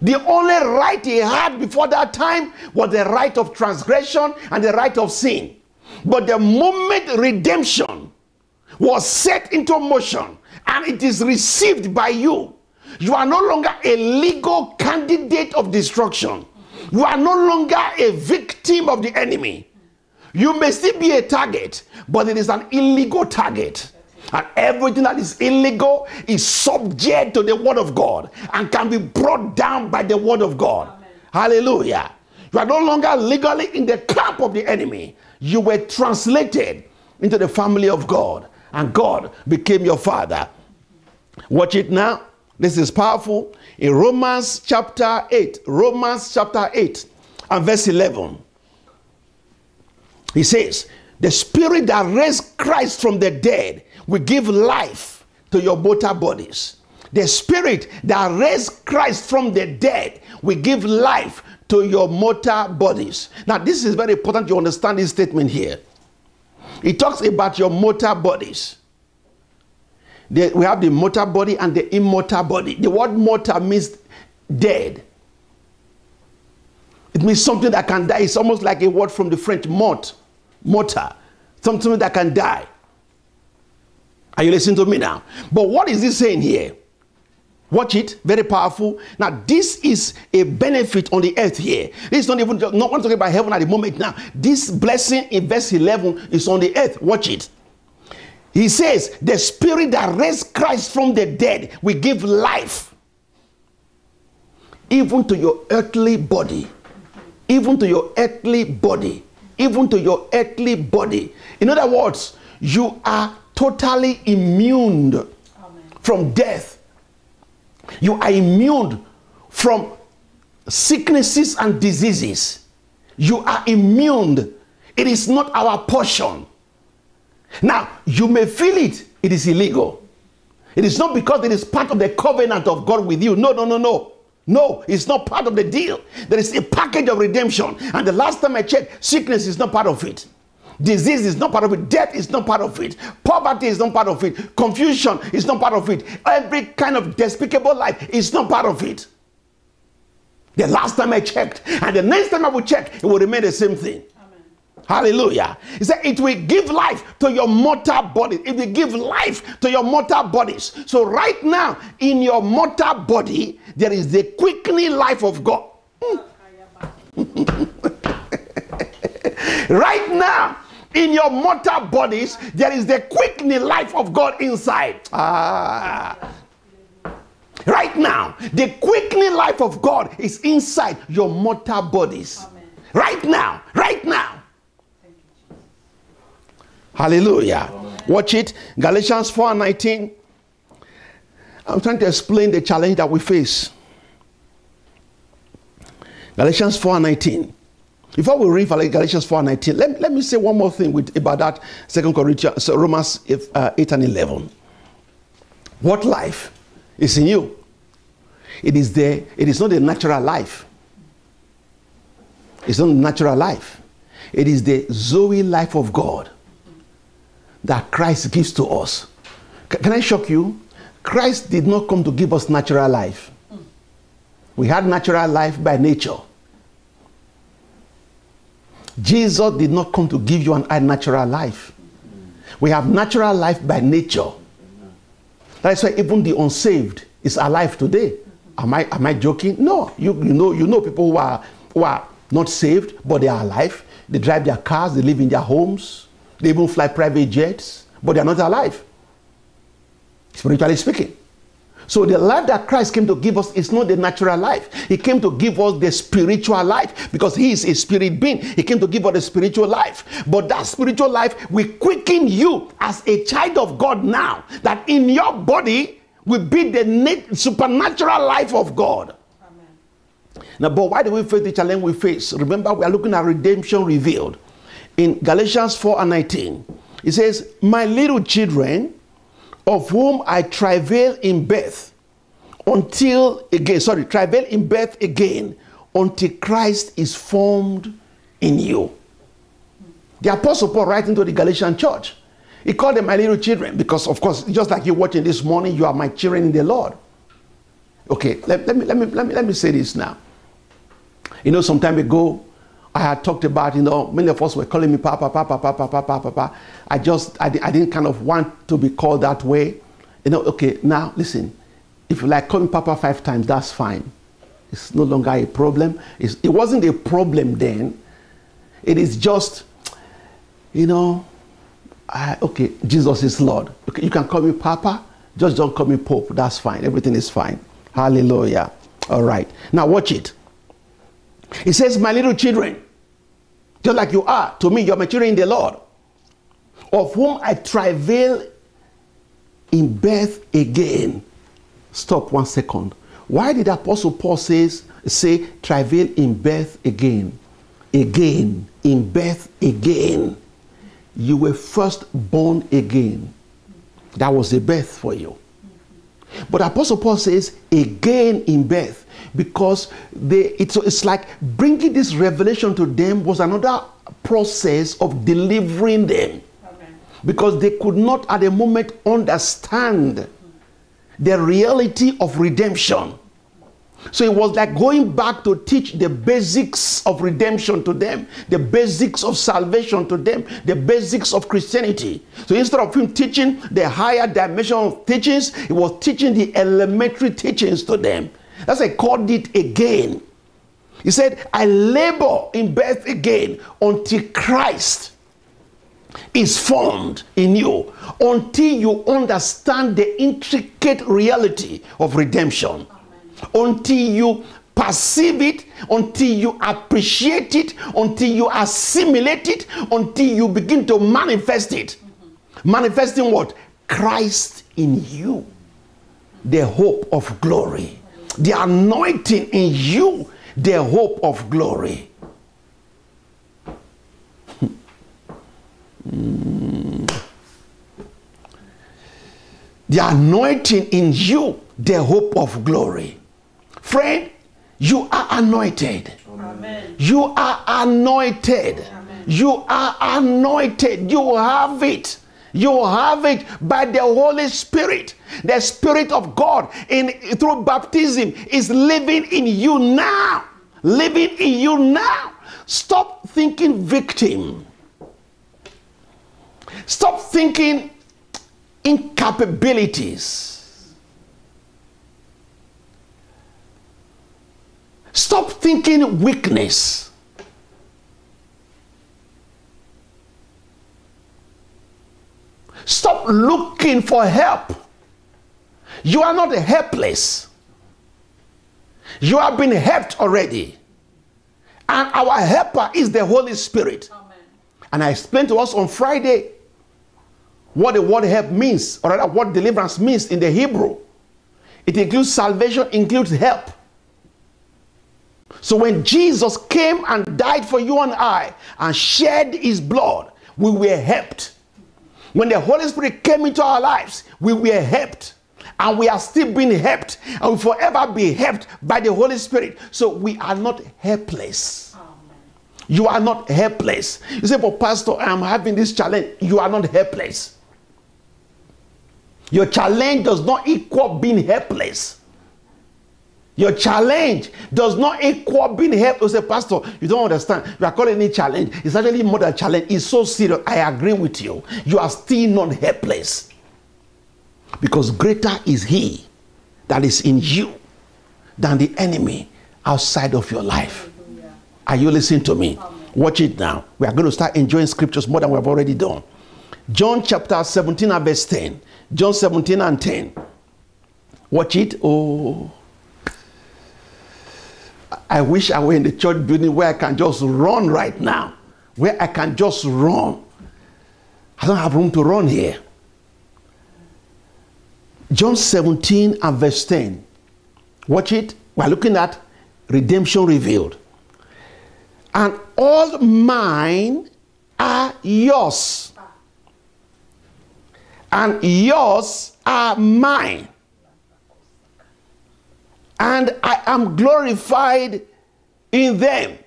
The only right he had before that time was the right of transgression and the right of sin. But the moment redemption was set into motion and it is received by you, you are no longer a legal candidate of destruction. You are no longer a victim of the enemy. You may still be a target, but it is an illegal target. And everything that is illegal is subject to the word of God and can be brought down by the word of God. Amen. Hallelujah. You are no longer legally in the camp of the enemy. You were translated into the family of God, and God became your father. Watch it now. This is powerful. In Romans chapter 8, Romans chapter 8 and verse 11, he says, The spirit that raised Christ from the dead will give life to your mortal bodies. The spirit that raised Christ from the dead will give life to your mortal bodies. Now, this is very important you understand this statement here. It talks about your mortal bodies. The, we have the mortal body and the immortal body. The word mortal means dead. It means something that can die. It's almost like a word from the French mort, mortar, something that can die. Are you listening to me now? But what is he saying here? Watch it, very powerful. Now, this is a benefit on the earth here. This is not even no not talking about heaven at the moment now. This blessing in verse 11 is on the earth. Watch it. He says, The spirit that raised Christ from the dead will give life even to your earthly body. Even to your earthly body. Even to your earthly body. In other words, you are totally immune Amen. from death. You are immune from sicknesses and diseases. You are immune. It is not our portion. Now, you may feel it, it is illegal. It is not because it is part of the covenant of God with you. No, no, no, no. No, it's not part of the deal. There is a package of redemption. And the last time I checked, sickness is not part of it. Disease is not part of it. Death is not part of it. Poverty is not part of it. Confusion is not part of it. Every kind of despicable life is not part of it. The last time I checked, and the next time I will check, it will remain the same thing. Hallelujah. He said, It will give life to your mortal body. It will give life to your mortal bodies. So, right now, in your mortal body, there is the quickening life of God. Right now, in your mortal bodies, there is the quickening life of God inside. Ah. Right now, the quickening life of God is inside your mortal bodies. Amen. Right now, right now. Hallelujah. Watch it. Galatians 4 19. I'm trying to explain the challenge that we face. Galatians 4 19. Before we read Galatians 4 19, let, let me say one more thing with, about that Second Corinthians, so Romans 8, uh, 8 and 11. What life is in you? It is, there. it is not a natural life. It's not the natural life. It is the Zoe life of God that Christ gives to us. C- can I shock you? Christ did not come to give us natural life. We had natural life by nature. Jesus did not come to give you an unnatural life. We have natural life by nature. That's why even the unsaved is alive today. Am I, am I joking? No. You, you, know, you know people who are, who are not saved, but they are alive. They drive their cars, they live in their homes, they even fly private jets, but they are not alive, spiritually speaking. So the life that Christ came to give us is not the natural life. He came to give us the spiritual life because he is a spirit being. He came to give us the spiritual life. But that spiritual life will quicken you as a child of God now. That in your body will be the supernatural life of God. Amen. Now, but why do we face the challenge we face? Remember, we are looking at redemption revealed. In Galatians 4 and 19, it says, My little children, of whom I travail in birth until again, sorry, travail in birth again until Christ is formed in you. The Apostle Paul writing to the Galatian church, he called them my little children because, of course, just like you're watching this morning, you are my children in the Lord. Okay, let, let, me, let, me, let, me, let me say this now. You know, some time ago, I had talked about, you know, many of us were calling me Papa, Papa, Papa, Papa, Papa. I just, I, I didn't kind of want to be called that way. You know, okay, now listen, if you like call me Papa five times, that's fine. It's no longer a problem. It's, it wasn't a problem then. It is just, you know, I, okay, Jesus is Lord. Okay, you can call me Papa, just don't call me Pope. That's fine. Everything is fine. Hallelujah. All right. Now watch it. He says, My little children, just like you are to me, you're maturing in the Lord, of whom I travail in birth again. Stop one second. Why did Apostle Paul says, say travail in birth again? Again, in birth again. You were first born again. That was a birth for you. But Apostle Paul says, again in birth because they, it's, it's like bringing this revelation to them was another process of delivering them because they could not at the moment understand the reality of redemption. So it was like going back to teach the basics of redemption to them, the basics of salvation to them, the basics of Christianity. So instead of him teaching the higher dimension of teachings, he was teaching the elementary teachings to them. That's why I called it again. He said, I labor in birth again until Christ is formed in you, until you understand the intricate reality of redemption, Amen. until you perceive it, until you appreciate it, until you assimilate it, until you begin to manifest it. Mm-hmm. Manifesting what? Christ in you, the hope of glory the anointing in you, the hope of glory. The anointing in you, the hope of glory. Friend, you are anointed. Amen. You are anointed. Amen. You are anointed. You have it. You have it by the Holy Spirit. The Spirit of God in through baptism is living in you now. Living in you now. Stop thinking victim. Stop thinking incapabilities. Stop thinking weakness. Stop looking for help. You are not helpless. You have been helped already. And our helper is the Holy Spirit. Amen. And I explained to us on Friday what the word help means, or rather what deliverance means in the Hebrew. It includes salvation, includes help. So when Jesus came and died for you and I and shed his blood, we were helped. When the Holy Spirit came into our lives, we were helped. And we are still being helped and will forever be helped by the Holy Spirit. So we are not helpless. You are not helpless. You say, but Pastor, I'm having this challenge. You are not helpless. Your challenge does not equal being helpless. Your challenge does not equal being helpless. You say, Pastor, you don't understand. You are calling it challenge. It's actually more than challenge. It's so serious. I agree with you. You are still not helpless. Because greater is he that is in you than the enemy outside of your life. Are you listening to me? Watch it now. We are going to start enjoying scriptures more than we have already done. John chapter 17 and verse 10. John 17 and 10. Watch it. Oh. I wish I were in the church building where I can just run right now. Where I can just run. I don't have room to run here. John 17 and verse 10. Watch it. We're looking at redemption revealed. And all mine are yours. And yours are mine. And I am glorified in them.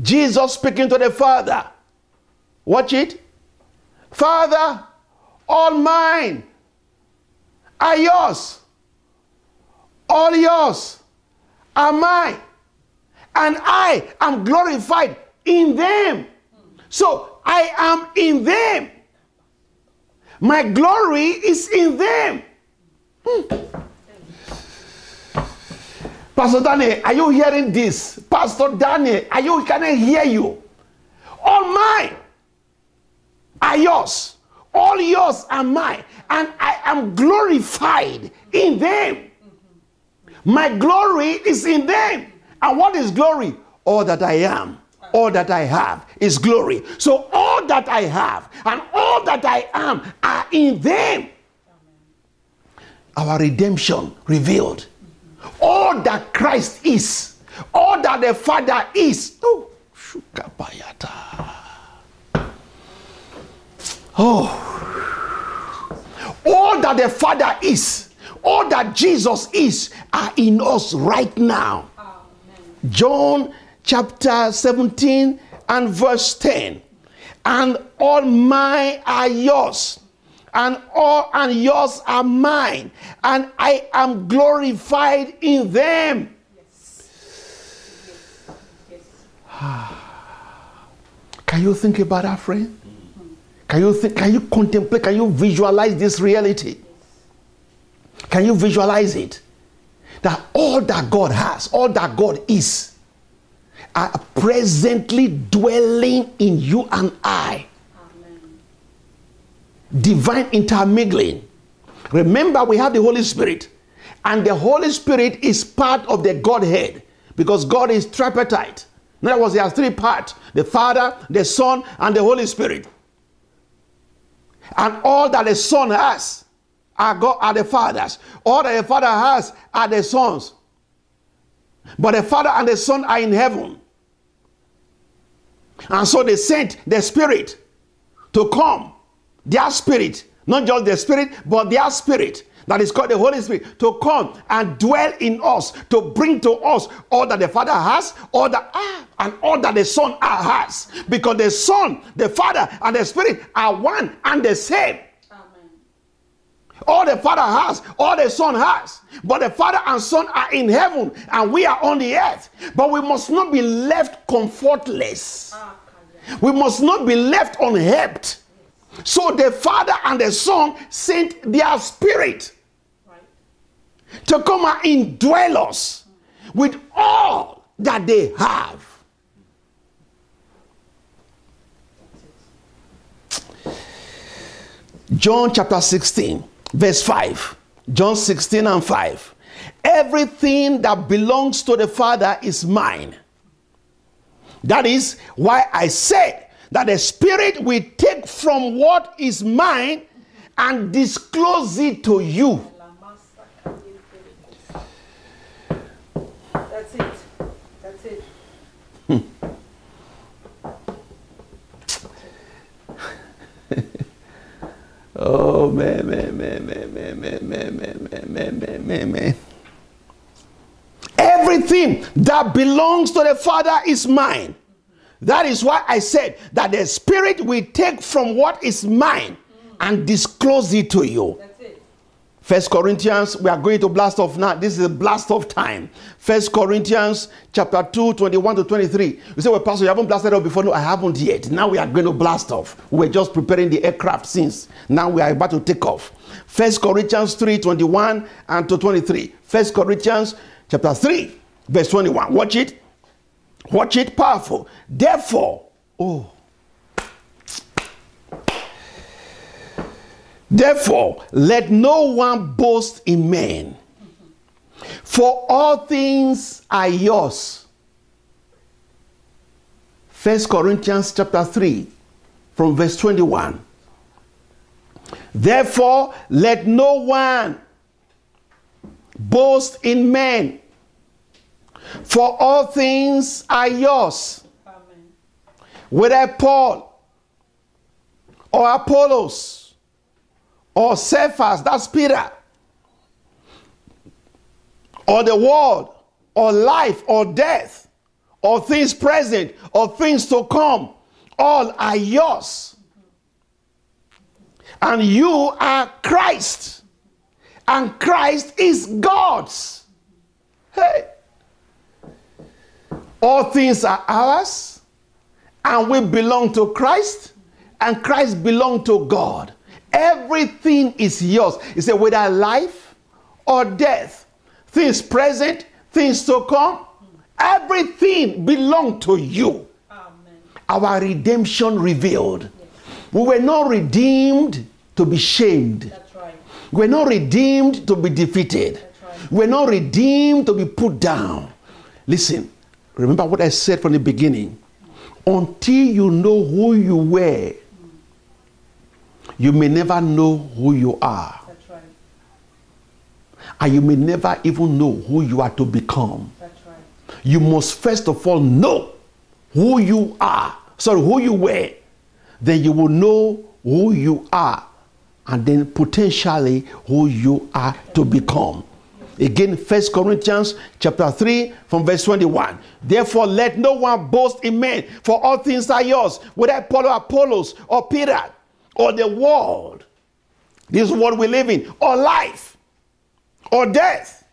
Jesus speaking to the Father. Watch it. Father, all mine are yours. All yours are mine. And I am glorified in them. So I am in them. My glory is in them. Hmm. Pastor Daniel, are you hearing this? Pastor Daniel, are you can I hear you? All mine are yours. All yours are mine and I am glorified in them. My glory is in them. And what is glory? All that I am, all that I have is glory. So all that I have and all that I am are in them. Our redemption revealed. All that Christ is, all that the Father is. Oh, Oh, all that the Father is, all that Jesus is, are in us right now. Amen. John chapter 17 and verse 10. And all mine are yours, and all and yours are mine, and I am glorified in them. Can you think about that, friend? Can you think, can you contemplate, can you visualize this reality? Can you visualize it? That all that God has, all that God is, are presently dwelling in you and I. Divine intermingling. Remember, we have the Holy Spirit, and the Holy Spirit is part of the Godhead because God is tripartite. In other words, He has three parts the Father, the Son, and the Holy Spirit. And all that the Son has are, God, are the Father's. All that the Father has are the Son's. But the Father and the Son are in heaven. And so they sent the Spirit to come. Their Spirit, not just their Spirit, but their Spirit that is called the Holy Spirit to come and dwell in us, to bring to us all that the Father has, all that ah, and all that the Son has. Because the Son, the Father, and the Spirit are one and the same. Amen. All the Father has, all the Son has. But the Father and Son are in heaven and we are on the earth. But we must not be left comfortless. Ah, we must not be left unhelped. So the Father and the Son sent their Spirit to come and indwell us with all that they have. John chapter 16, verse 5. John 16 and 5. Everything that belongs to the Father is mine. That is why I said that the Spirit will take from what is mine and disclose it to you. That's it. That's it. Oh man, man, man, man, man, man, man, man, man, man, man, man, man. Everything that belongs to the Father is mine. That is why I said that the Spirit will take from what is mine and disclose it to you. It. First Corinthians, we are going to blast off now. This is a blast off time. First Corinthians chapter 2, 21 to 23. You say, Well, Pastor, you haven't blasted off before. No, I haven't yet. Now we are going to blast off. We're just preparing the aircraft since. Now we are about to take off. First Corinthians 3, 21 and to 23. First Corinthians chapter 3, verse 21. Watch it. Watch it powerful. Therefore, oh. Therefore, let no one boast in men, for all things are yours. First Corinthians chapter 3, from verse 21. Therefore, let no one boast in men, for all things are yours. Amen. Whether Paul or Apollos or Cephas, that's Peter, or the world, or life, or death, or things present, or things to come, all are yours. And you are Christ, and Christ is God's. Hey, all things are ours, and we belong to Christ, and Christ belong to God. Everything is yours. He said, whether life or death, things present, things to come, everything belong to you. Amen. Our redemption revealed. We were not redeemed to be shamed. That's right. We're not redeemed to be defeated. That's right. We're not redeemed to be put down. Listen, remember what I said from the beginning. Until you know who you were, you may never know who you are. That's right. And you may never even know who you are to become. That's right. You must first of all know who you are. Sorry, who you were. Then you will know who you are. And then potentially who you are to become. Again, First Corinthians chapter 3 from verse 21. Therefore, let no one boast in men, for all things are yours, whether Paul or Apollos or Peter or the world. This world we live in, or life, or death,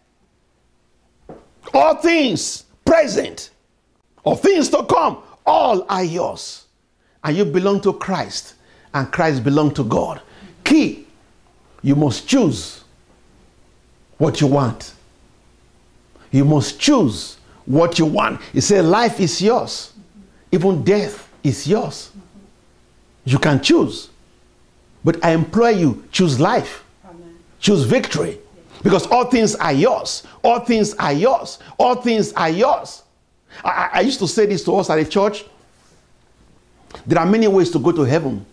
all things present, or things to come, all are yours. And you belong to Christ, and Christ belong to God. Key, you must choose what you want. You must choose what you want. He said, Life is yours, even death is yours. You can choose. But I implore you, choose life, Amen. choose victory. Because all things are yours. All things are yours. All things are yours. I, I- used to say this to us at the church. There are many ways to go to heaven.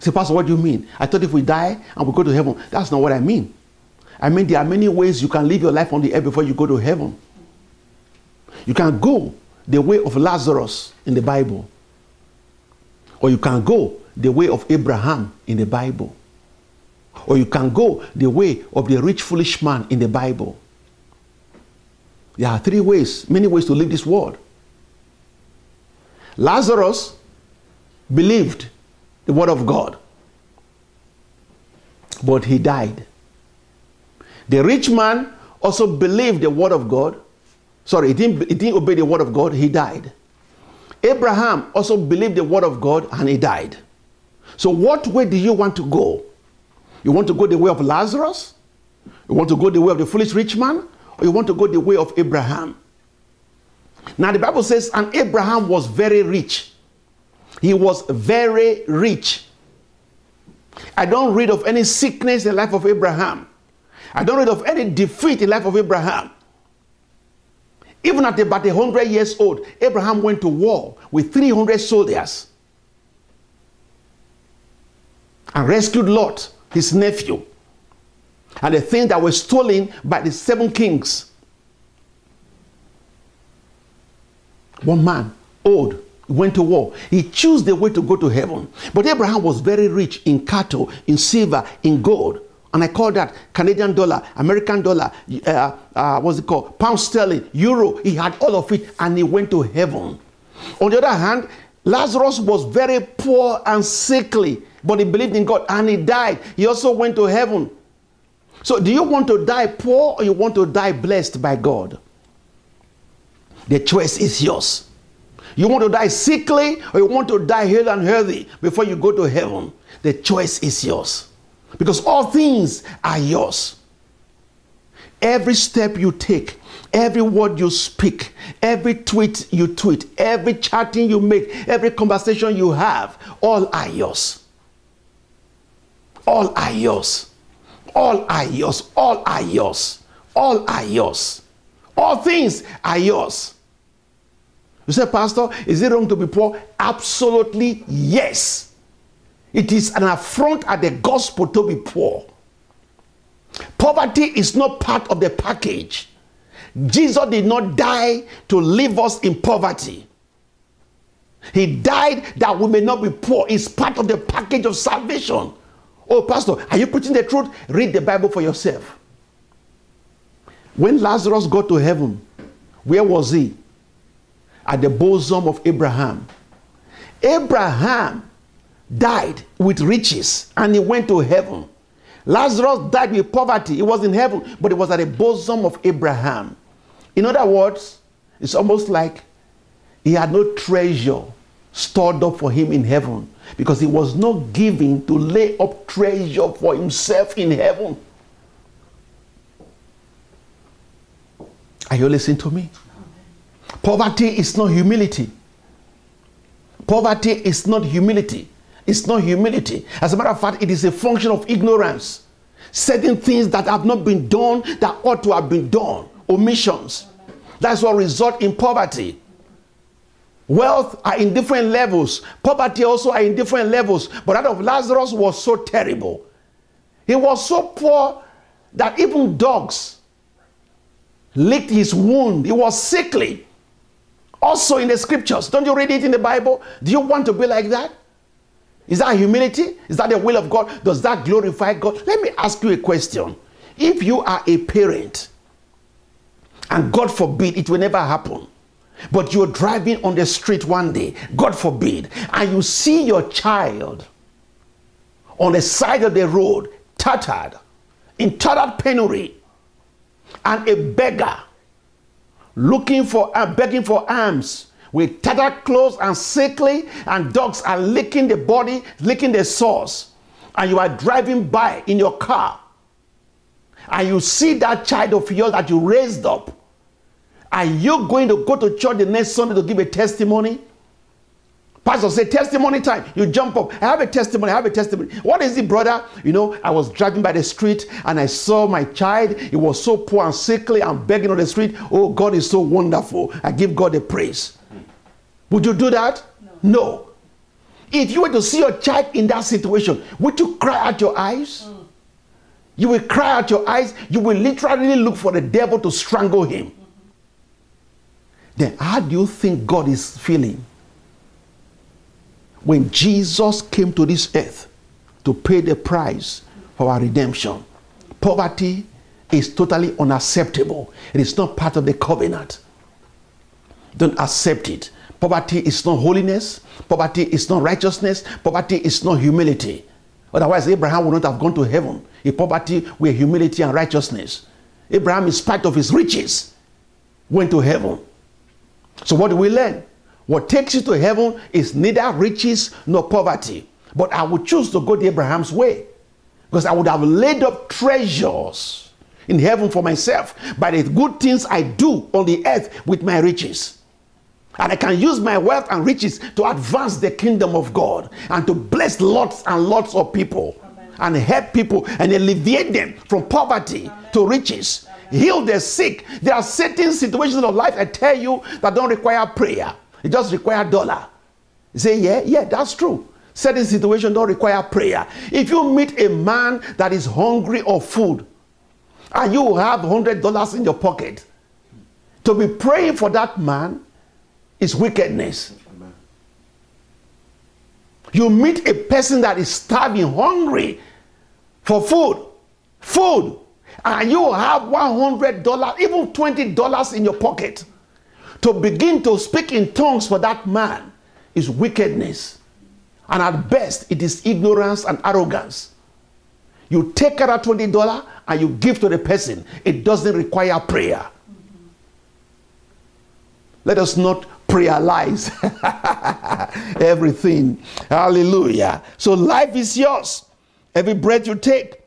Say, Pastor, what do you mean? I thought if we die and we go to heaven, that's not what I mean. I mean, there are many ways you can live your life on the earth before you go to heaven. You can go the way of Lazarus in the Bible, or you can go the way of Abraham in the Bible, or you can go the way of the rich foolish man in the Bible. There are three ways, many ways to live this world. Lazarus believed the word of God, but he died. The rich man also believed the word of God. Sorry, he didn't, he didn't obey the word of God, he died. Abraham also believed the word of God and he died. So, what way do you want to go? You want to go the way of Lazarus? You want to go the way of the foolish rich man? Or you want to go the way of Abraham? Now, the Bible says, and Abraham was very rich. He was very rich. I don't read of any sickness in the life of Abraham. I don't read of any defeat in life of Abraham. Even at about 100 years old, Abraham went to war with 300 soldiers and rescued Lot, his nephew, and the things that were stolen by the seven kings. One man, old, went to war. He chose the way to go to heaven. But Abraham was very rich in cattle, in silver, in gold. And I call that Canadian dollar, American dollar, uh, uh, what's it called? Pound sterling, euro. He had all of it and he went to heaven. On the other hand, Lazarus was very poor and sickly, but he believed in God and he died. He also went to heaven. So, do you want to die poor or you want to die blessed by God? The choice is yours. You want to die sickly or you want to die healthy and healthy before you go to heaven? The choice is yours. Because all things are yours. Every step you take, every word you speak, every tweet you tweet, every chatting you make, every conversation you have, all are yours. All are yours. All are yours. All are yours. All are yours. All things are yours. You say, Pastor, is it wrong to be poor? Absolutely yes. It is an affront at the gospel to be poor. Poverty is not part of the package. Jesus did not die to leave us in poverty. He died that we may not be poor. It's part of the package of salvation. Oh, Pastor, are you preaching the truth? Read the Bible for yourself. When Lazarus got to heaven, where was he? At the bosom of Abraham. Abraham died with riches and he went to heaven. Lazarus died with poverty. He was in heaven, but it was at the bosom of Abraham. In other words, it's almost like he had no treasure stored up for him in heaven because he was not giving to lay up treasure for himself in heaven. Are you listening to me? Poverty is not humility. Poverty is not humility. It's not humility. As a matter of fact, it is a function of ignorance. Certain things that have not been done that ought to have been done. Omissions. That's what result in poverty. Wealth are in different levels. Poverty also are in different levels. But that of Lazarus was so terrible. He was so poor that even dogs licked his wound. He was sickly. Also in the scriptures. Don't you read it in the Bible? Do you want to be like that? Is that humility? Is that the will of God? Does that glorify God? Let me ask you a question. If you are a parent, and God forbid it will never happen, but you're driving on the street one day, God forbid, and you see your child on the side of the road, tattered, in tattered penury, and a beggar looking for uh, begging for alms with tattered clothes and sickly, and dogs are licking the body, licking the sores. And you are driving by in your car, and you see that child of yours that you raised up. Are you going to go to church the next Sunday to give a testimony? Pastor say testimony time. You jump up. I have a testimony. I have a testimony. What is it, brother? You know, I was driving by the street and I saw my child. He was so poor and sickly and begging on the street. Oh, God is so wonderful. I give God the praise. Would you do that? No. no. If you were to see your child in that situation, would you cry out your eyes? Mm. You will cry out your eyes. You will literally look for the devil to strangle him. Mm-hmm. Then, how do you think God is feeling? When Jesus came to this earth to pay the price for our redemption, poverty is totally unacceptable. It is not part of the covenant. Don't accept it. Poverty is not holiness. Poverty is not righteousness. Poverty is not humility. Otherwise, Abraham would not have gone to heaven if poverty were humility and righteousness. Abraham, in spite of his riches, went to heaven. So, what do we learn? What takes you to heaven is neither riches nor poverty. But I would choose to go the Abraham's way because I would have laid up treasures in heaven for myself by the good things I do on the earth with my riches. And I can use my wealth and riches to advance the kingdom of God and to bless lots and lots of people. and help people and alleviate them from poverty to riches. Heal the sick. There are certain situations of life I tell you that don't require prayer. It just require dollar. You say, yeah, yeah, that's true. Certain situations don't require prayer. If you meet a man that is hungry of food and you have $100 in your pocket, to be praying for that man is wickedness. You meet a person that is starving, hungry for food, food, and you have $100, even $20 in your pocket. To begin to speak in tongues for that man is wickedness. And at best, it is ignorance and arrogance. You take out $20 and you give to the person. It doesn't require prayer. Let us not realize everything. Hallelujah. So life is yours. Every breath you take,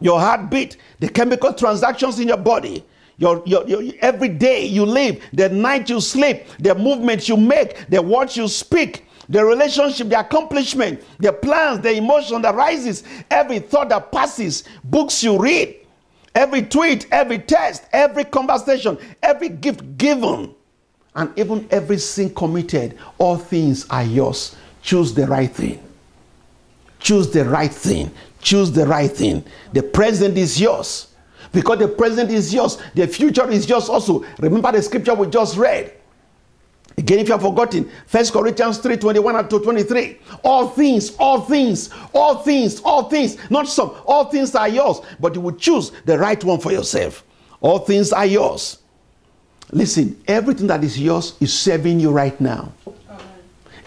your heartbeat, the chemical transactions in your body, your, your, your, every day you live, the night you sleep, the movements you make, the words you speak, the relationship, the accomplishment, the plans, the emotion that rises, every thought that passes, books you read, every tweet, every text, every conversation, every gift given and even every sin committed, all things are yours. Choose the right thing. Choose the right thing. Choose the right thing. The present is yours. Because the present is yours, the future is yours also. Remember the scripture we just read. Again, if you have forgotten, First Corinthians 3 21 and 23. All things, all things, all things, all things, not some, all things are yours, but you will choose the right one for yourself. All things are yours. Listen, everything that is yours is serving you right now.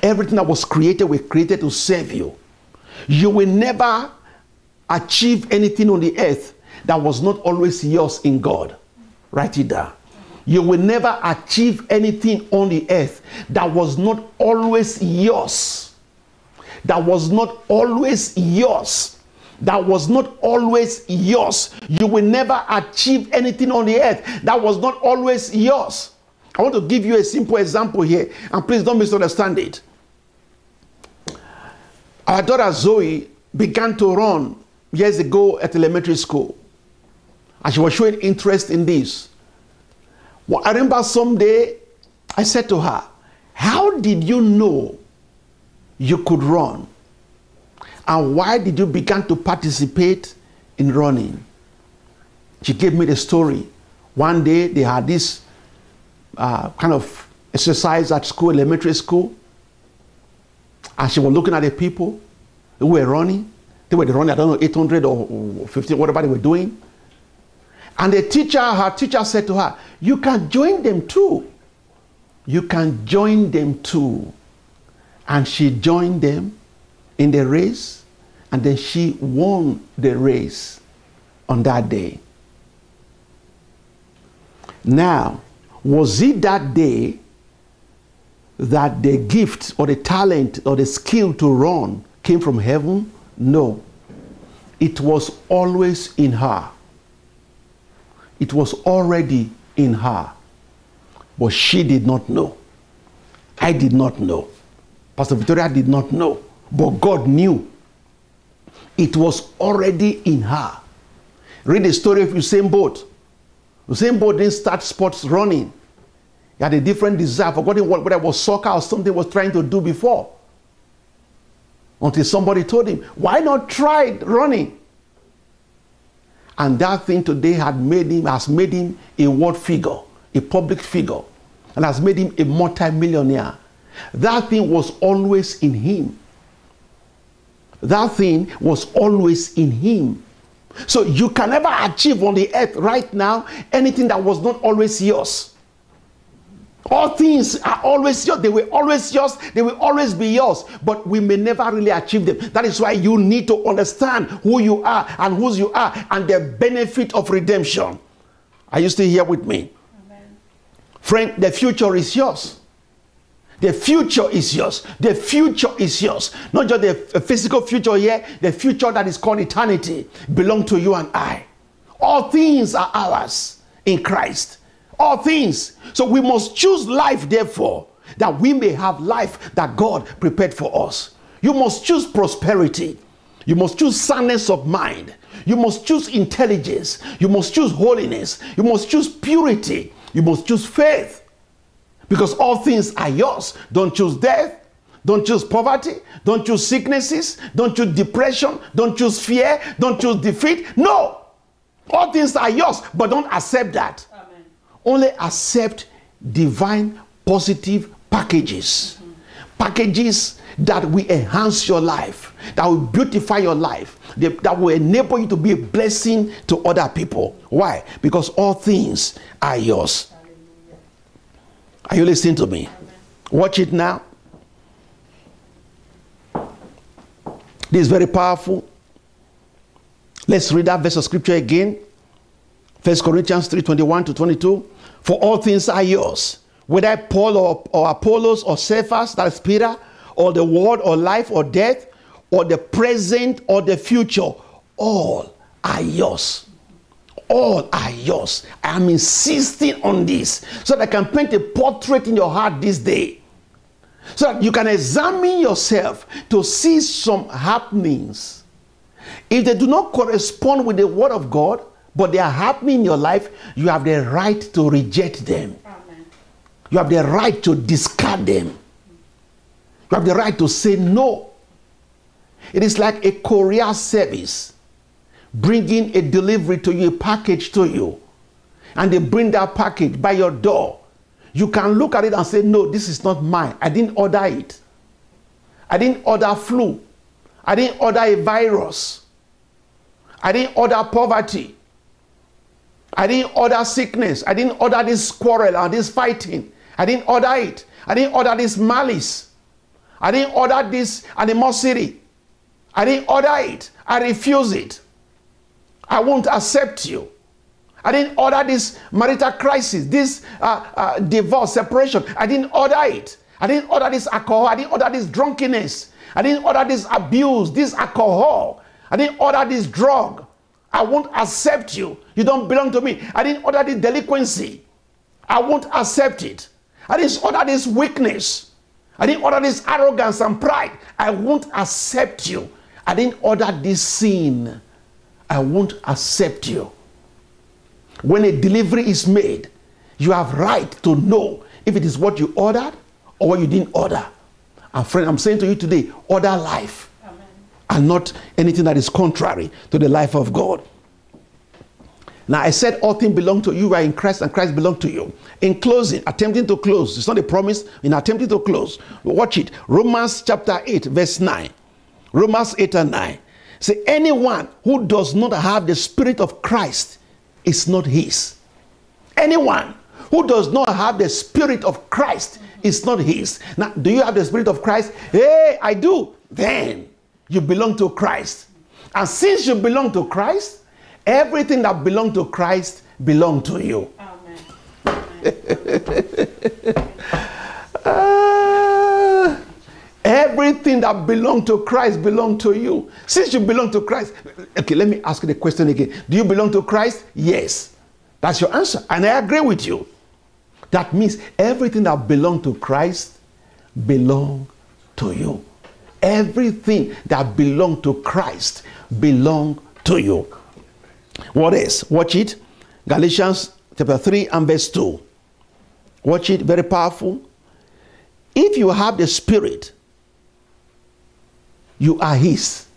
Everything that was created was created to serve you. You will never achieve anything on the earth that was not always yours in God. Write it down. You will never achieve anything on the earth that was not always yours. That was not always yours that was not always yours. You will never achieve anything on the earth that was not always yours. I want to give you a simple example here, and please don't misunderstand it. Our daughter Zoe began to run years ago at elementary school, and she was showing interest in this. Well, I remember someday I said to her, How did you know you could run? And why did you begin to participate in running? She gave me the story. One day they had this uh, kind of exercise at school, elementary school. And she was looking at the people who were running. They were running, I don't know, 800 or 15, whatever they were doing. And the teacher, her teacher said to her, You can join them too. You can join them too. And she joined them in the race, and then she won the race on that day. Now, was it that day that the gift or the talent or the skill to run came from heaven? No. It was always in her. It was already in her. But she did not know. I did not know. Pastor Victoria did not know. But God knew it was already in her. Read the story of Usain Bolt. Usain Bolt didn't start sports running. He had a different desire. Forgotten what, whether it was soccer or something was trying to do before. Until somebody told him, why not try running? And that thing today had made him, has made him a world figure, a public figure, and has made him a multi-millionaire. That thing was always in him. That thing was always in him. So you can never achieve on the earth right now anything that was not always yours. All things are always yours. They will always yours. They will always be yours. But we may never really achieve them. That is why you need to understand who you are and whose you are and the benefit of redemption. Are you still here with me? Amen. Friend, the future is yours. The future is yours. The future is yours. Not just the physical future here, the future that is called eternity belong to you and I. All things are ours in Christ. All things. So we must choose life, therefore, that we may have life that God prepared for us. You must choose prosperity. You must choose soundness of mind. You must choose intelligence. You must choose holiness. You must choose purity. You must choose faith. Because all things are yours. Don't choose death. Don't choose poverty. Don't choose sicknesses. Don't choose depression. Don't choose fear. Don't choose defeat. No. All things are yours, but don't accept that. Amen. Only accept divine positive packages. Packages that will enhance your life, that will beautify your life, that that will enable you to be a blessing to other people. Why? Because all things are yours. Are you listening to me? Watch it now. This is very powerful. Let's read that verse of scripture again. 1 Corinthians 3 21 to 22. For all things are yours, whether Paul or, or Apollos or Cephas, that's Peter, or the world or life or death, or the present or the future, all are yours. All are yours. I am insisting on this so that I can paint a portrait in your heart this day. So that you can examine yourself to see some happenings. If they do not correspond with the word of God, but they are happening in your life, you have the right to reject them. Amen. You have the right to discard them. You have the right to say no. It is like a courier service bringing a delivery to you, a package to you, and they bring that package by your door. You can look at it and say, No, this is not mine. I didn't order it. I didn't order flu. I didn't order a virus. I didn't order poverty. I didn't order sickness. I didn't order this quarrel and this fighting. I didn't order it. I didn't order this malice. I didn't order this animosity. I didn't order it. I refuse it. I won't accept you. I didn't order this marital crisis, this uh, uh, divorce, separation. I didn't order it. I didn't order this alcohol. I didn't order this drunkenness. I didn't order this abuse, this alcohol. I didn't order this drug. I won't accept you. You don't belong to me. I didn't order this delinquency. I won't accept it. I didn't order this weakness. I didn't order this arrogance and pride. I won't accept you. I didn't order this sin. I won't accept you. When a delivery is made, you have right to know if it is what you ordered or what you didn't order. And friend, I'm saying to you today, order life Amen. and not anything that is contrary to the life of God. Now, I said all things belong to you, you are in Christ, and Christ belong to you. In closing, attempting to close, it's not a promise, in attempting to close, watch it. Romans chapter 8, verse 9. Romans 8 and 9. Say, anyone who does not have the Spirit of Christ is not his. Anyone who does not have the Spirit of Christ is not his. Now, do you have the Spirit of Christ? Hey, I do. Then you belong to Christ. And since you belong to Christ, everything that belongs to Christ belongs to you. Amen. Ah, everything that belongs to Christ belong to you. Since you belong to Christ, okay, let me ask the question again. Do you belong to Christ? Yes. That's your answer. And I agree with you. That means everything that belongs to Christ belong to you. Everything that belongs to Christ belong to you. What is? Watch it. Galatians chapter 3 and verse 2. Watch it, very powerful. If you have the Spirit, you are His.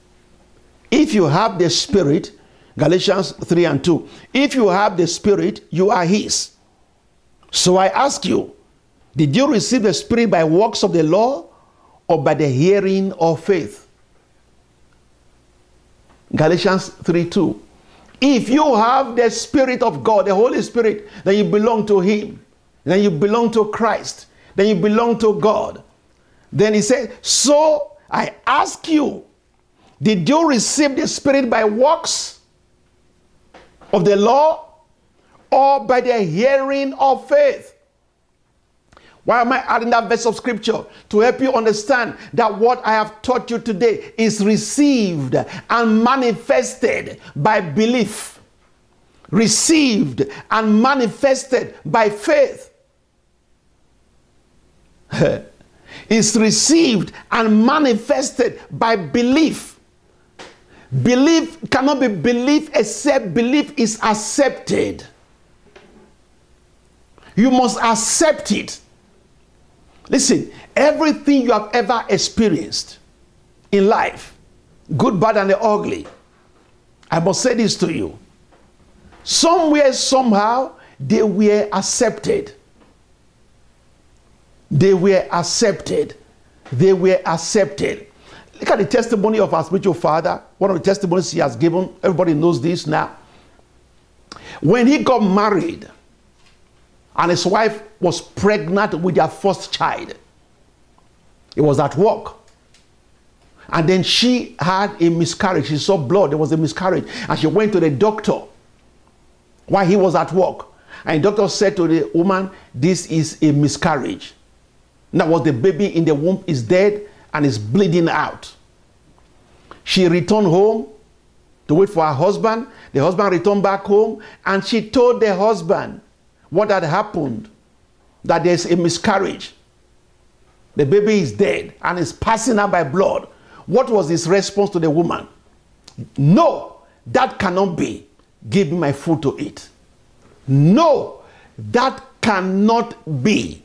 If you have the Spirit, Galatians 3 and 2, if you have the Spirit, you are His. So I ask you, did you receive the Spirit by works of the law or by the hearing of faith? Galatians 3 2. If you have the Spirit of God, the Holy Spirit, then you belong to Him. Then you belong to Christ. Then you belong to God. Then He said, So I ask you, did you receive the Spirit by works of the law or by the hearing of faith? Why am I adding that verse of scripture? To help you understand that what I have taught you today is received and manifested by belief. Received and manifested by faith. is received and manifested by belief. Belief cannot be belief except belief is accepted. You must accept it. Listen, everything you have ever experienced in life, good, bad, and the ugly, I must say this to you. Somewhere, somehow, they were accepted. They were accepted. They were accepted. Look at the testimony of our spiritual father. One of the testimonies he has given. Everybody knows this now. When he got married, and his wife was pregnant with their first child, it was at work. And then she had a miscarriage. She saw blood. There was a miscarriage. And she went to the doctor while he was at work. And the doctor said to the woman, This is a miscarriage. Now, was the baby in the womb is dead and is bleeding out. She returned home to wait for her husband. The husband returned back home and she told the husband what had happened that there's a miscarriage. The baby is dead and is passing out by blood. What was his response to the woman? No, that cannot be. Give me my food to eat. No, that cannot be.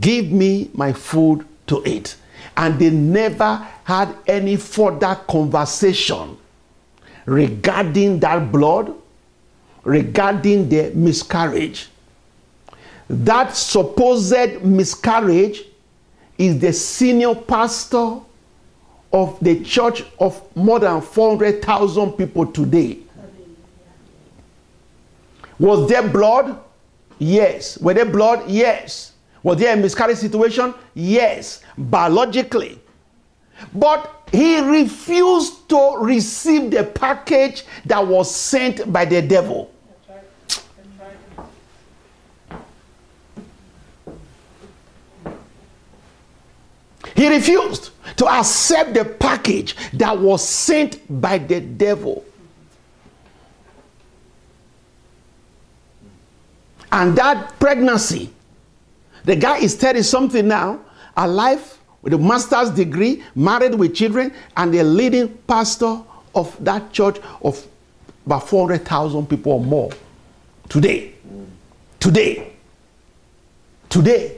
Give me my food to eat. And they never had any further conversation regarding that blood, regarding the miscarriage. That supposed miscarriage is the senior pastor of the church of more than 400,000 people today. Was there blood? Yes. Were there blood? Yes. Was there a miscarriage situation? Yes. Biologically. But he refused to receive the package that was sent by the devil. He refused to accept the package that was sent by the devil. And that pregnancy, the guy is 30 something now, alive with a master's degree, married with children, and the leading pastor of that church of about 400,000 people or more. Today. Today. Today.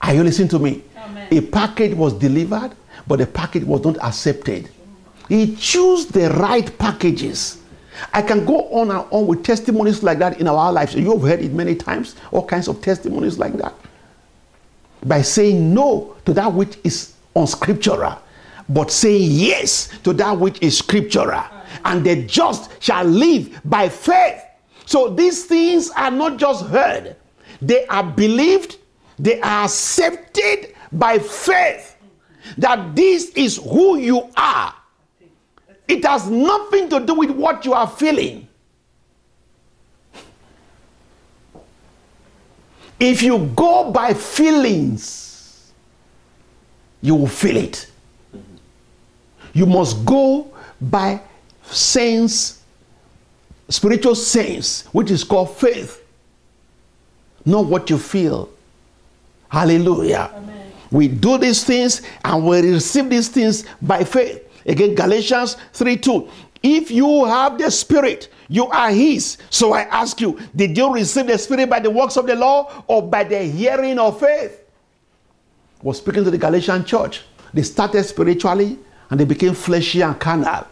Are you listening to me? Amen. A package was delivered, but the package was not accepted. He chose the right packages. I can go on and on with testimonies like that in our lives. You've heard it many times, all kinds of testimonies like that. By saying no to that which is unscriptural, but saying yes to that which is scriptural. And the just shall live by faith. So these things are not just heard, they are believed, they are accepted by faith. That this is who you are. It has nothing to do with what you are feeling. If you go by feelings, you will feel it. You must go by sense, spiritual sense, which is called faith, not what you feel. Hallelujah. Amen. We do these things and we receive these things by faith. Again, Galatians 3 2. If you have the Spirit, you are His. So I ask you, did you receive the Spirit by the works of the law or by the hearing of faith? Was speaking to the Galatian church. They started spiritually and they became fleshy and carnal.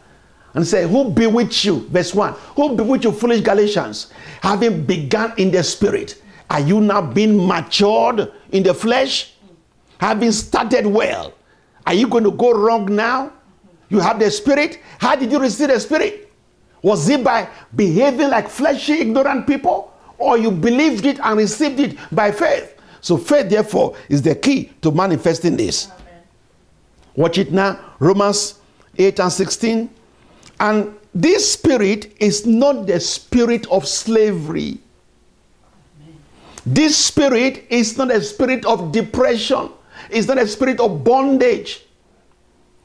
And say, Who bewitched you? Verse 1. Who bewitched you, foolish Galatians? Having begun in the spirit, are you now being matured in the flesh? Having started well, are you going to go wrong now? You have the spirit. How did you receive the spirit? Was it by behaving like fleshy, ignorant people? Or you believed it and received it by faith? So, faith, therefore, is the key to manifesting this. Amen. Watch it now. Romans 8 and 16. And this spirit is not the spirit of slavery. This spirit is not a spirit of depression. It's not a spirit of bondage.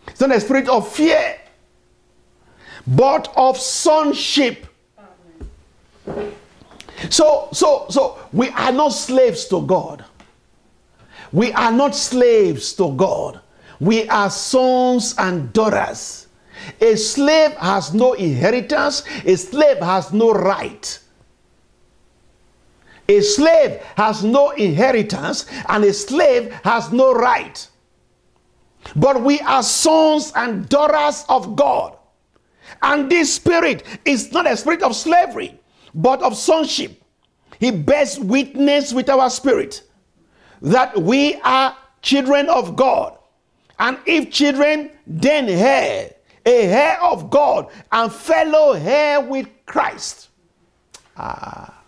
It's not a spirit of fear, but of sonship. So, so, so we are not slaves to God. We are not slaves to God. We are sons and daughters. A slave has no inheritance, a slave has no right. A slave has no inheritance, and a slave has no right. But we are sons and daughters of God. And this spirit is not a spirit of slavery, but of sonship. He bears witness with our spirit that we are children of God. And if children, then heir, a heir of God, and fellow heir with Christ. Ah.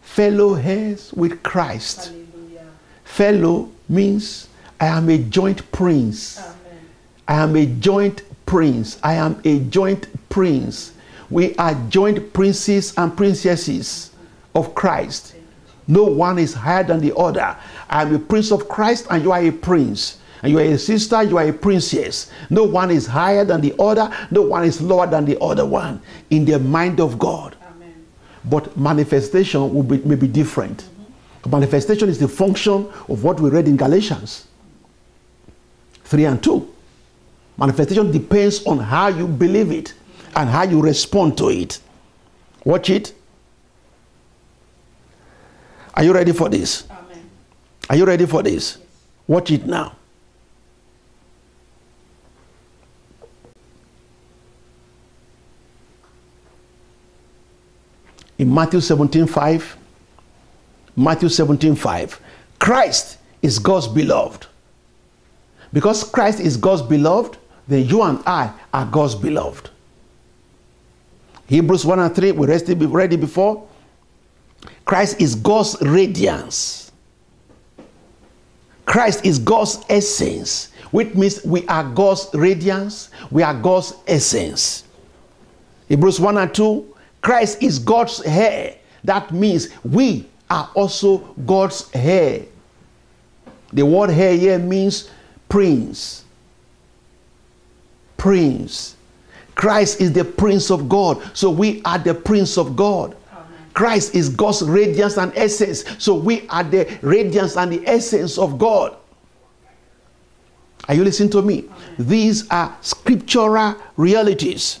Fellow heirs with Christ. Hallelujah. Fellow means I am a joint prince. Amen. I am a joint prince. I am a joint prince. We are joint princes and princesses of Christ. No one is higher than the other. I am a prince of Christ, and you are a prince. And you are a sister, you are a princess. No one is higher than the other, no one is lower than the other one in the mind of God. Amen. But manifestation will be, may be different. Manifestation is the function of what we read in Galatians 3 and 2. Manifestation depends on how you believe it and how you respond to it. Watch it. Are you ready for this? Amen. Are you ready for this? Watch it now. In Matthew 17 5, Matthew 17 5, Christ is God's beloved. Because Christ is God's beloved, then you and I are God's beloved. Hebrews 1 and 3, we rested ready before. Christ is God's radiance. Christ is God's essence, which means we are God's radiance, we are God's essence. Hebrews 1 and 2, Christ is God's heir. That means we are also God's heir. The word heir here means prince. Prince. Christ is the prince of God. So we are the prince of God. Christ is God's radiance and essence. So we are the radiance and the essence of God. Are you listening to me? These are scriptural realities.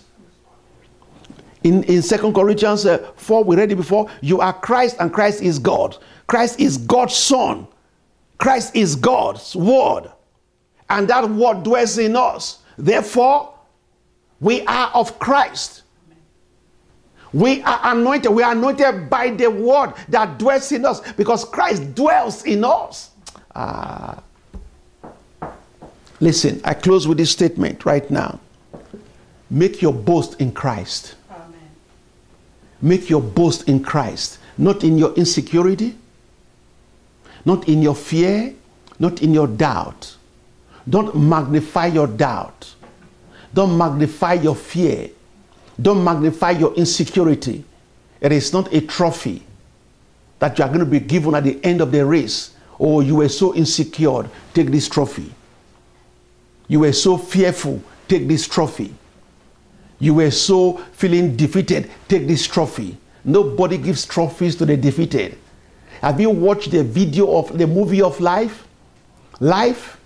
In, in 2 Corinthians uh, 4, we read it before. You are Christ and Christ is God. Christ is God's Son. Christ is God's Word. And that Word dwells in us. Therefore, we are of Christ. We are anointed. We are anointed by the word that dwells in us because Christ dwells in us. Ah. Listen, I close with this statement right now. Make your boast in Christ. Amen. Make your boast in Christ, not in your insecurity, not in your fear, not in your doubt. Don't magnify your doubt. Don't magnify your fear. Don't magnify your insecurity. It is not a trophy that you are going to be given at the end of the race. Oh, you were so insecure, take this trophy. You were so fearful, take this trophy. You were so feeling defeated, take this trophy. Nobody gives trophies to the defeated. Have you watched the video of the movie of life? Life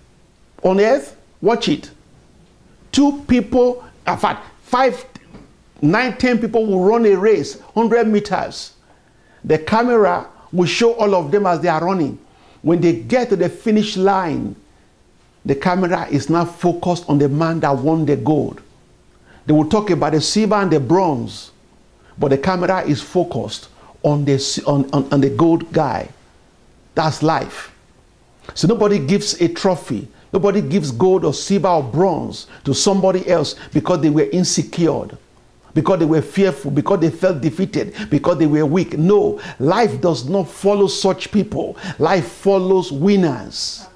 on earth? Watch it. Two people, in fact, five, nine, ten people will run a race, 100 meters. The camera will show all of them as they are running. When they get to the finish line, the camera is now focused on the man that won the gold. They will talk about the silver and the bronze, but the camera is focused on the, on, on, on the gold guy. That's life. So nobody gives a trophy, nobody gives gold or silver or bronze to somebody else because they were insecure, because they were fearful, because they felt defeated, because they were weak. No, life does not follow such people. Life follows winners.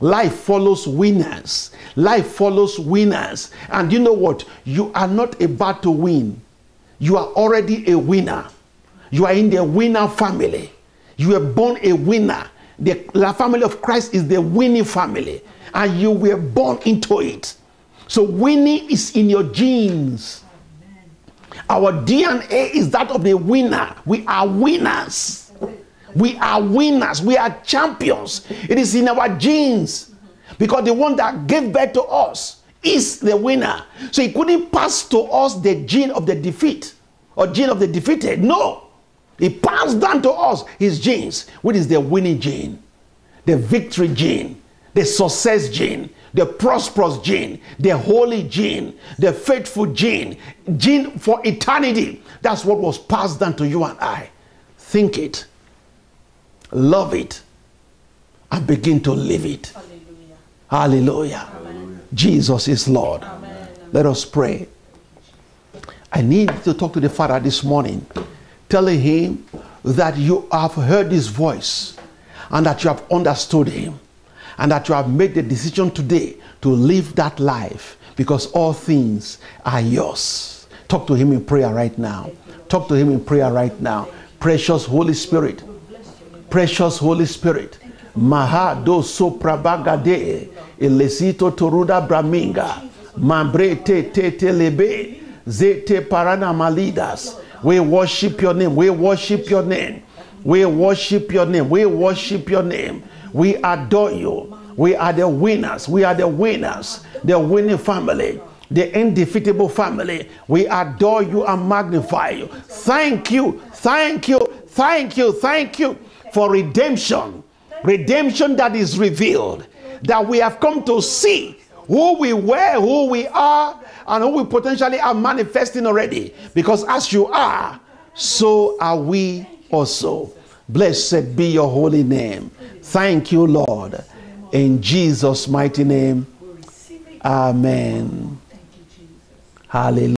Life follows winners. Life follows winners. And you know what? You are not about to win. You are already a winner. You are in the winner family. You were born a winner. The, the family of Christ is the winning family. And you were born into it. So winning is in your genes. Our DNA is that of the winner. We are winners. We are winners. We are champions. It is in our genes. Because the one that gave birth to us is the winner. So he couldn't pass to us the gene of the defeat or gene of the defeated. No. He passed down to us his genes, which is the winning gene, the victory gene, the success gene, the prosperous gene, the holy gene, the faithful gene, gene for eternity. That's what was passed down to you and I. Think it, love it, and begin to live it. Hallelujah. Hallelujah. Jesus is Lord. Amen. Let us pray. I need to talk to the Father this morning, telling him that you have heard his voice and that you have understood him and that you have made the decision today to live that life because all things are yours. Talk to him in prayer right now. Talk to him in prayer right now. Precious Holy Spirit. Precious Holy Spirit. Maha do soprabagade elesito toruda braminga mambre te te te lebe zete parana malidas. We worship your name. We worship your name. We worship your name. We worship your name. We adore you. We are the winners. We are the winners. The winning family. The indefeatable family. We adore you and magnify you. Thank you. Thank you. Thank you. Thank you for redemption. Redemption that is revealed. That we have come to see who we were, who we are, and who we potentially are manifesting already. Because as you are, so are we also. Blessed be your holy name. Thank you, Lord. In Jesus' mighty name. Amen. Hallelujah.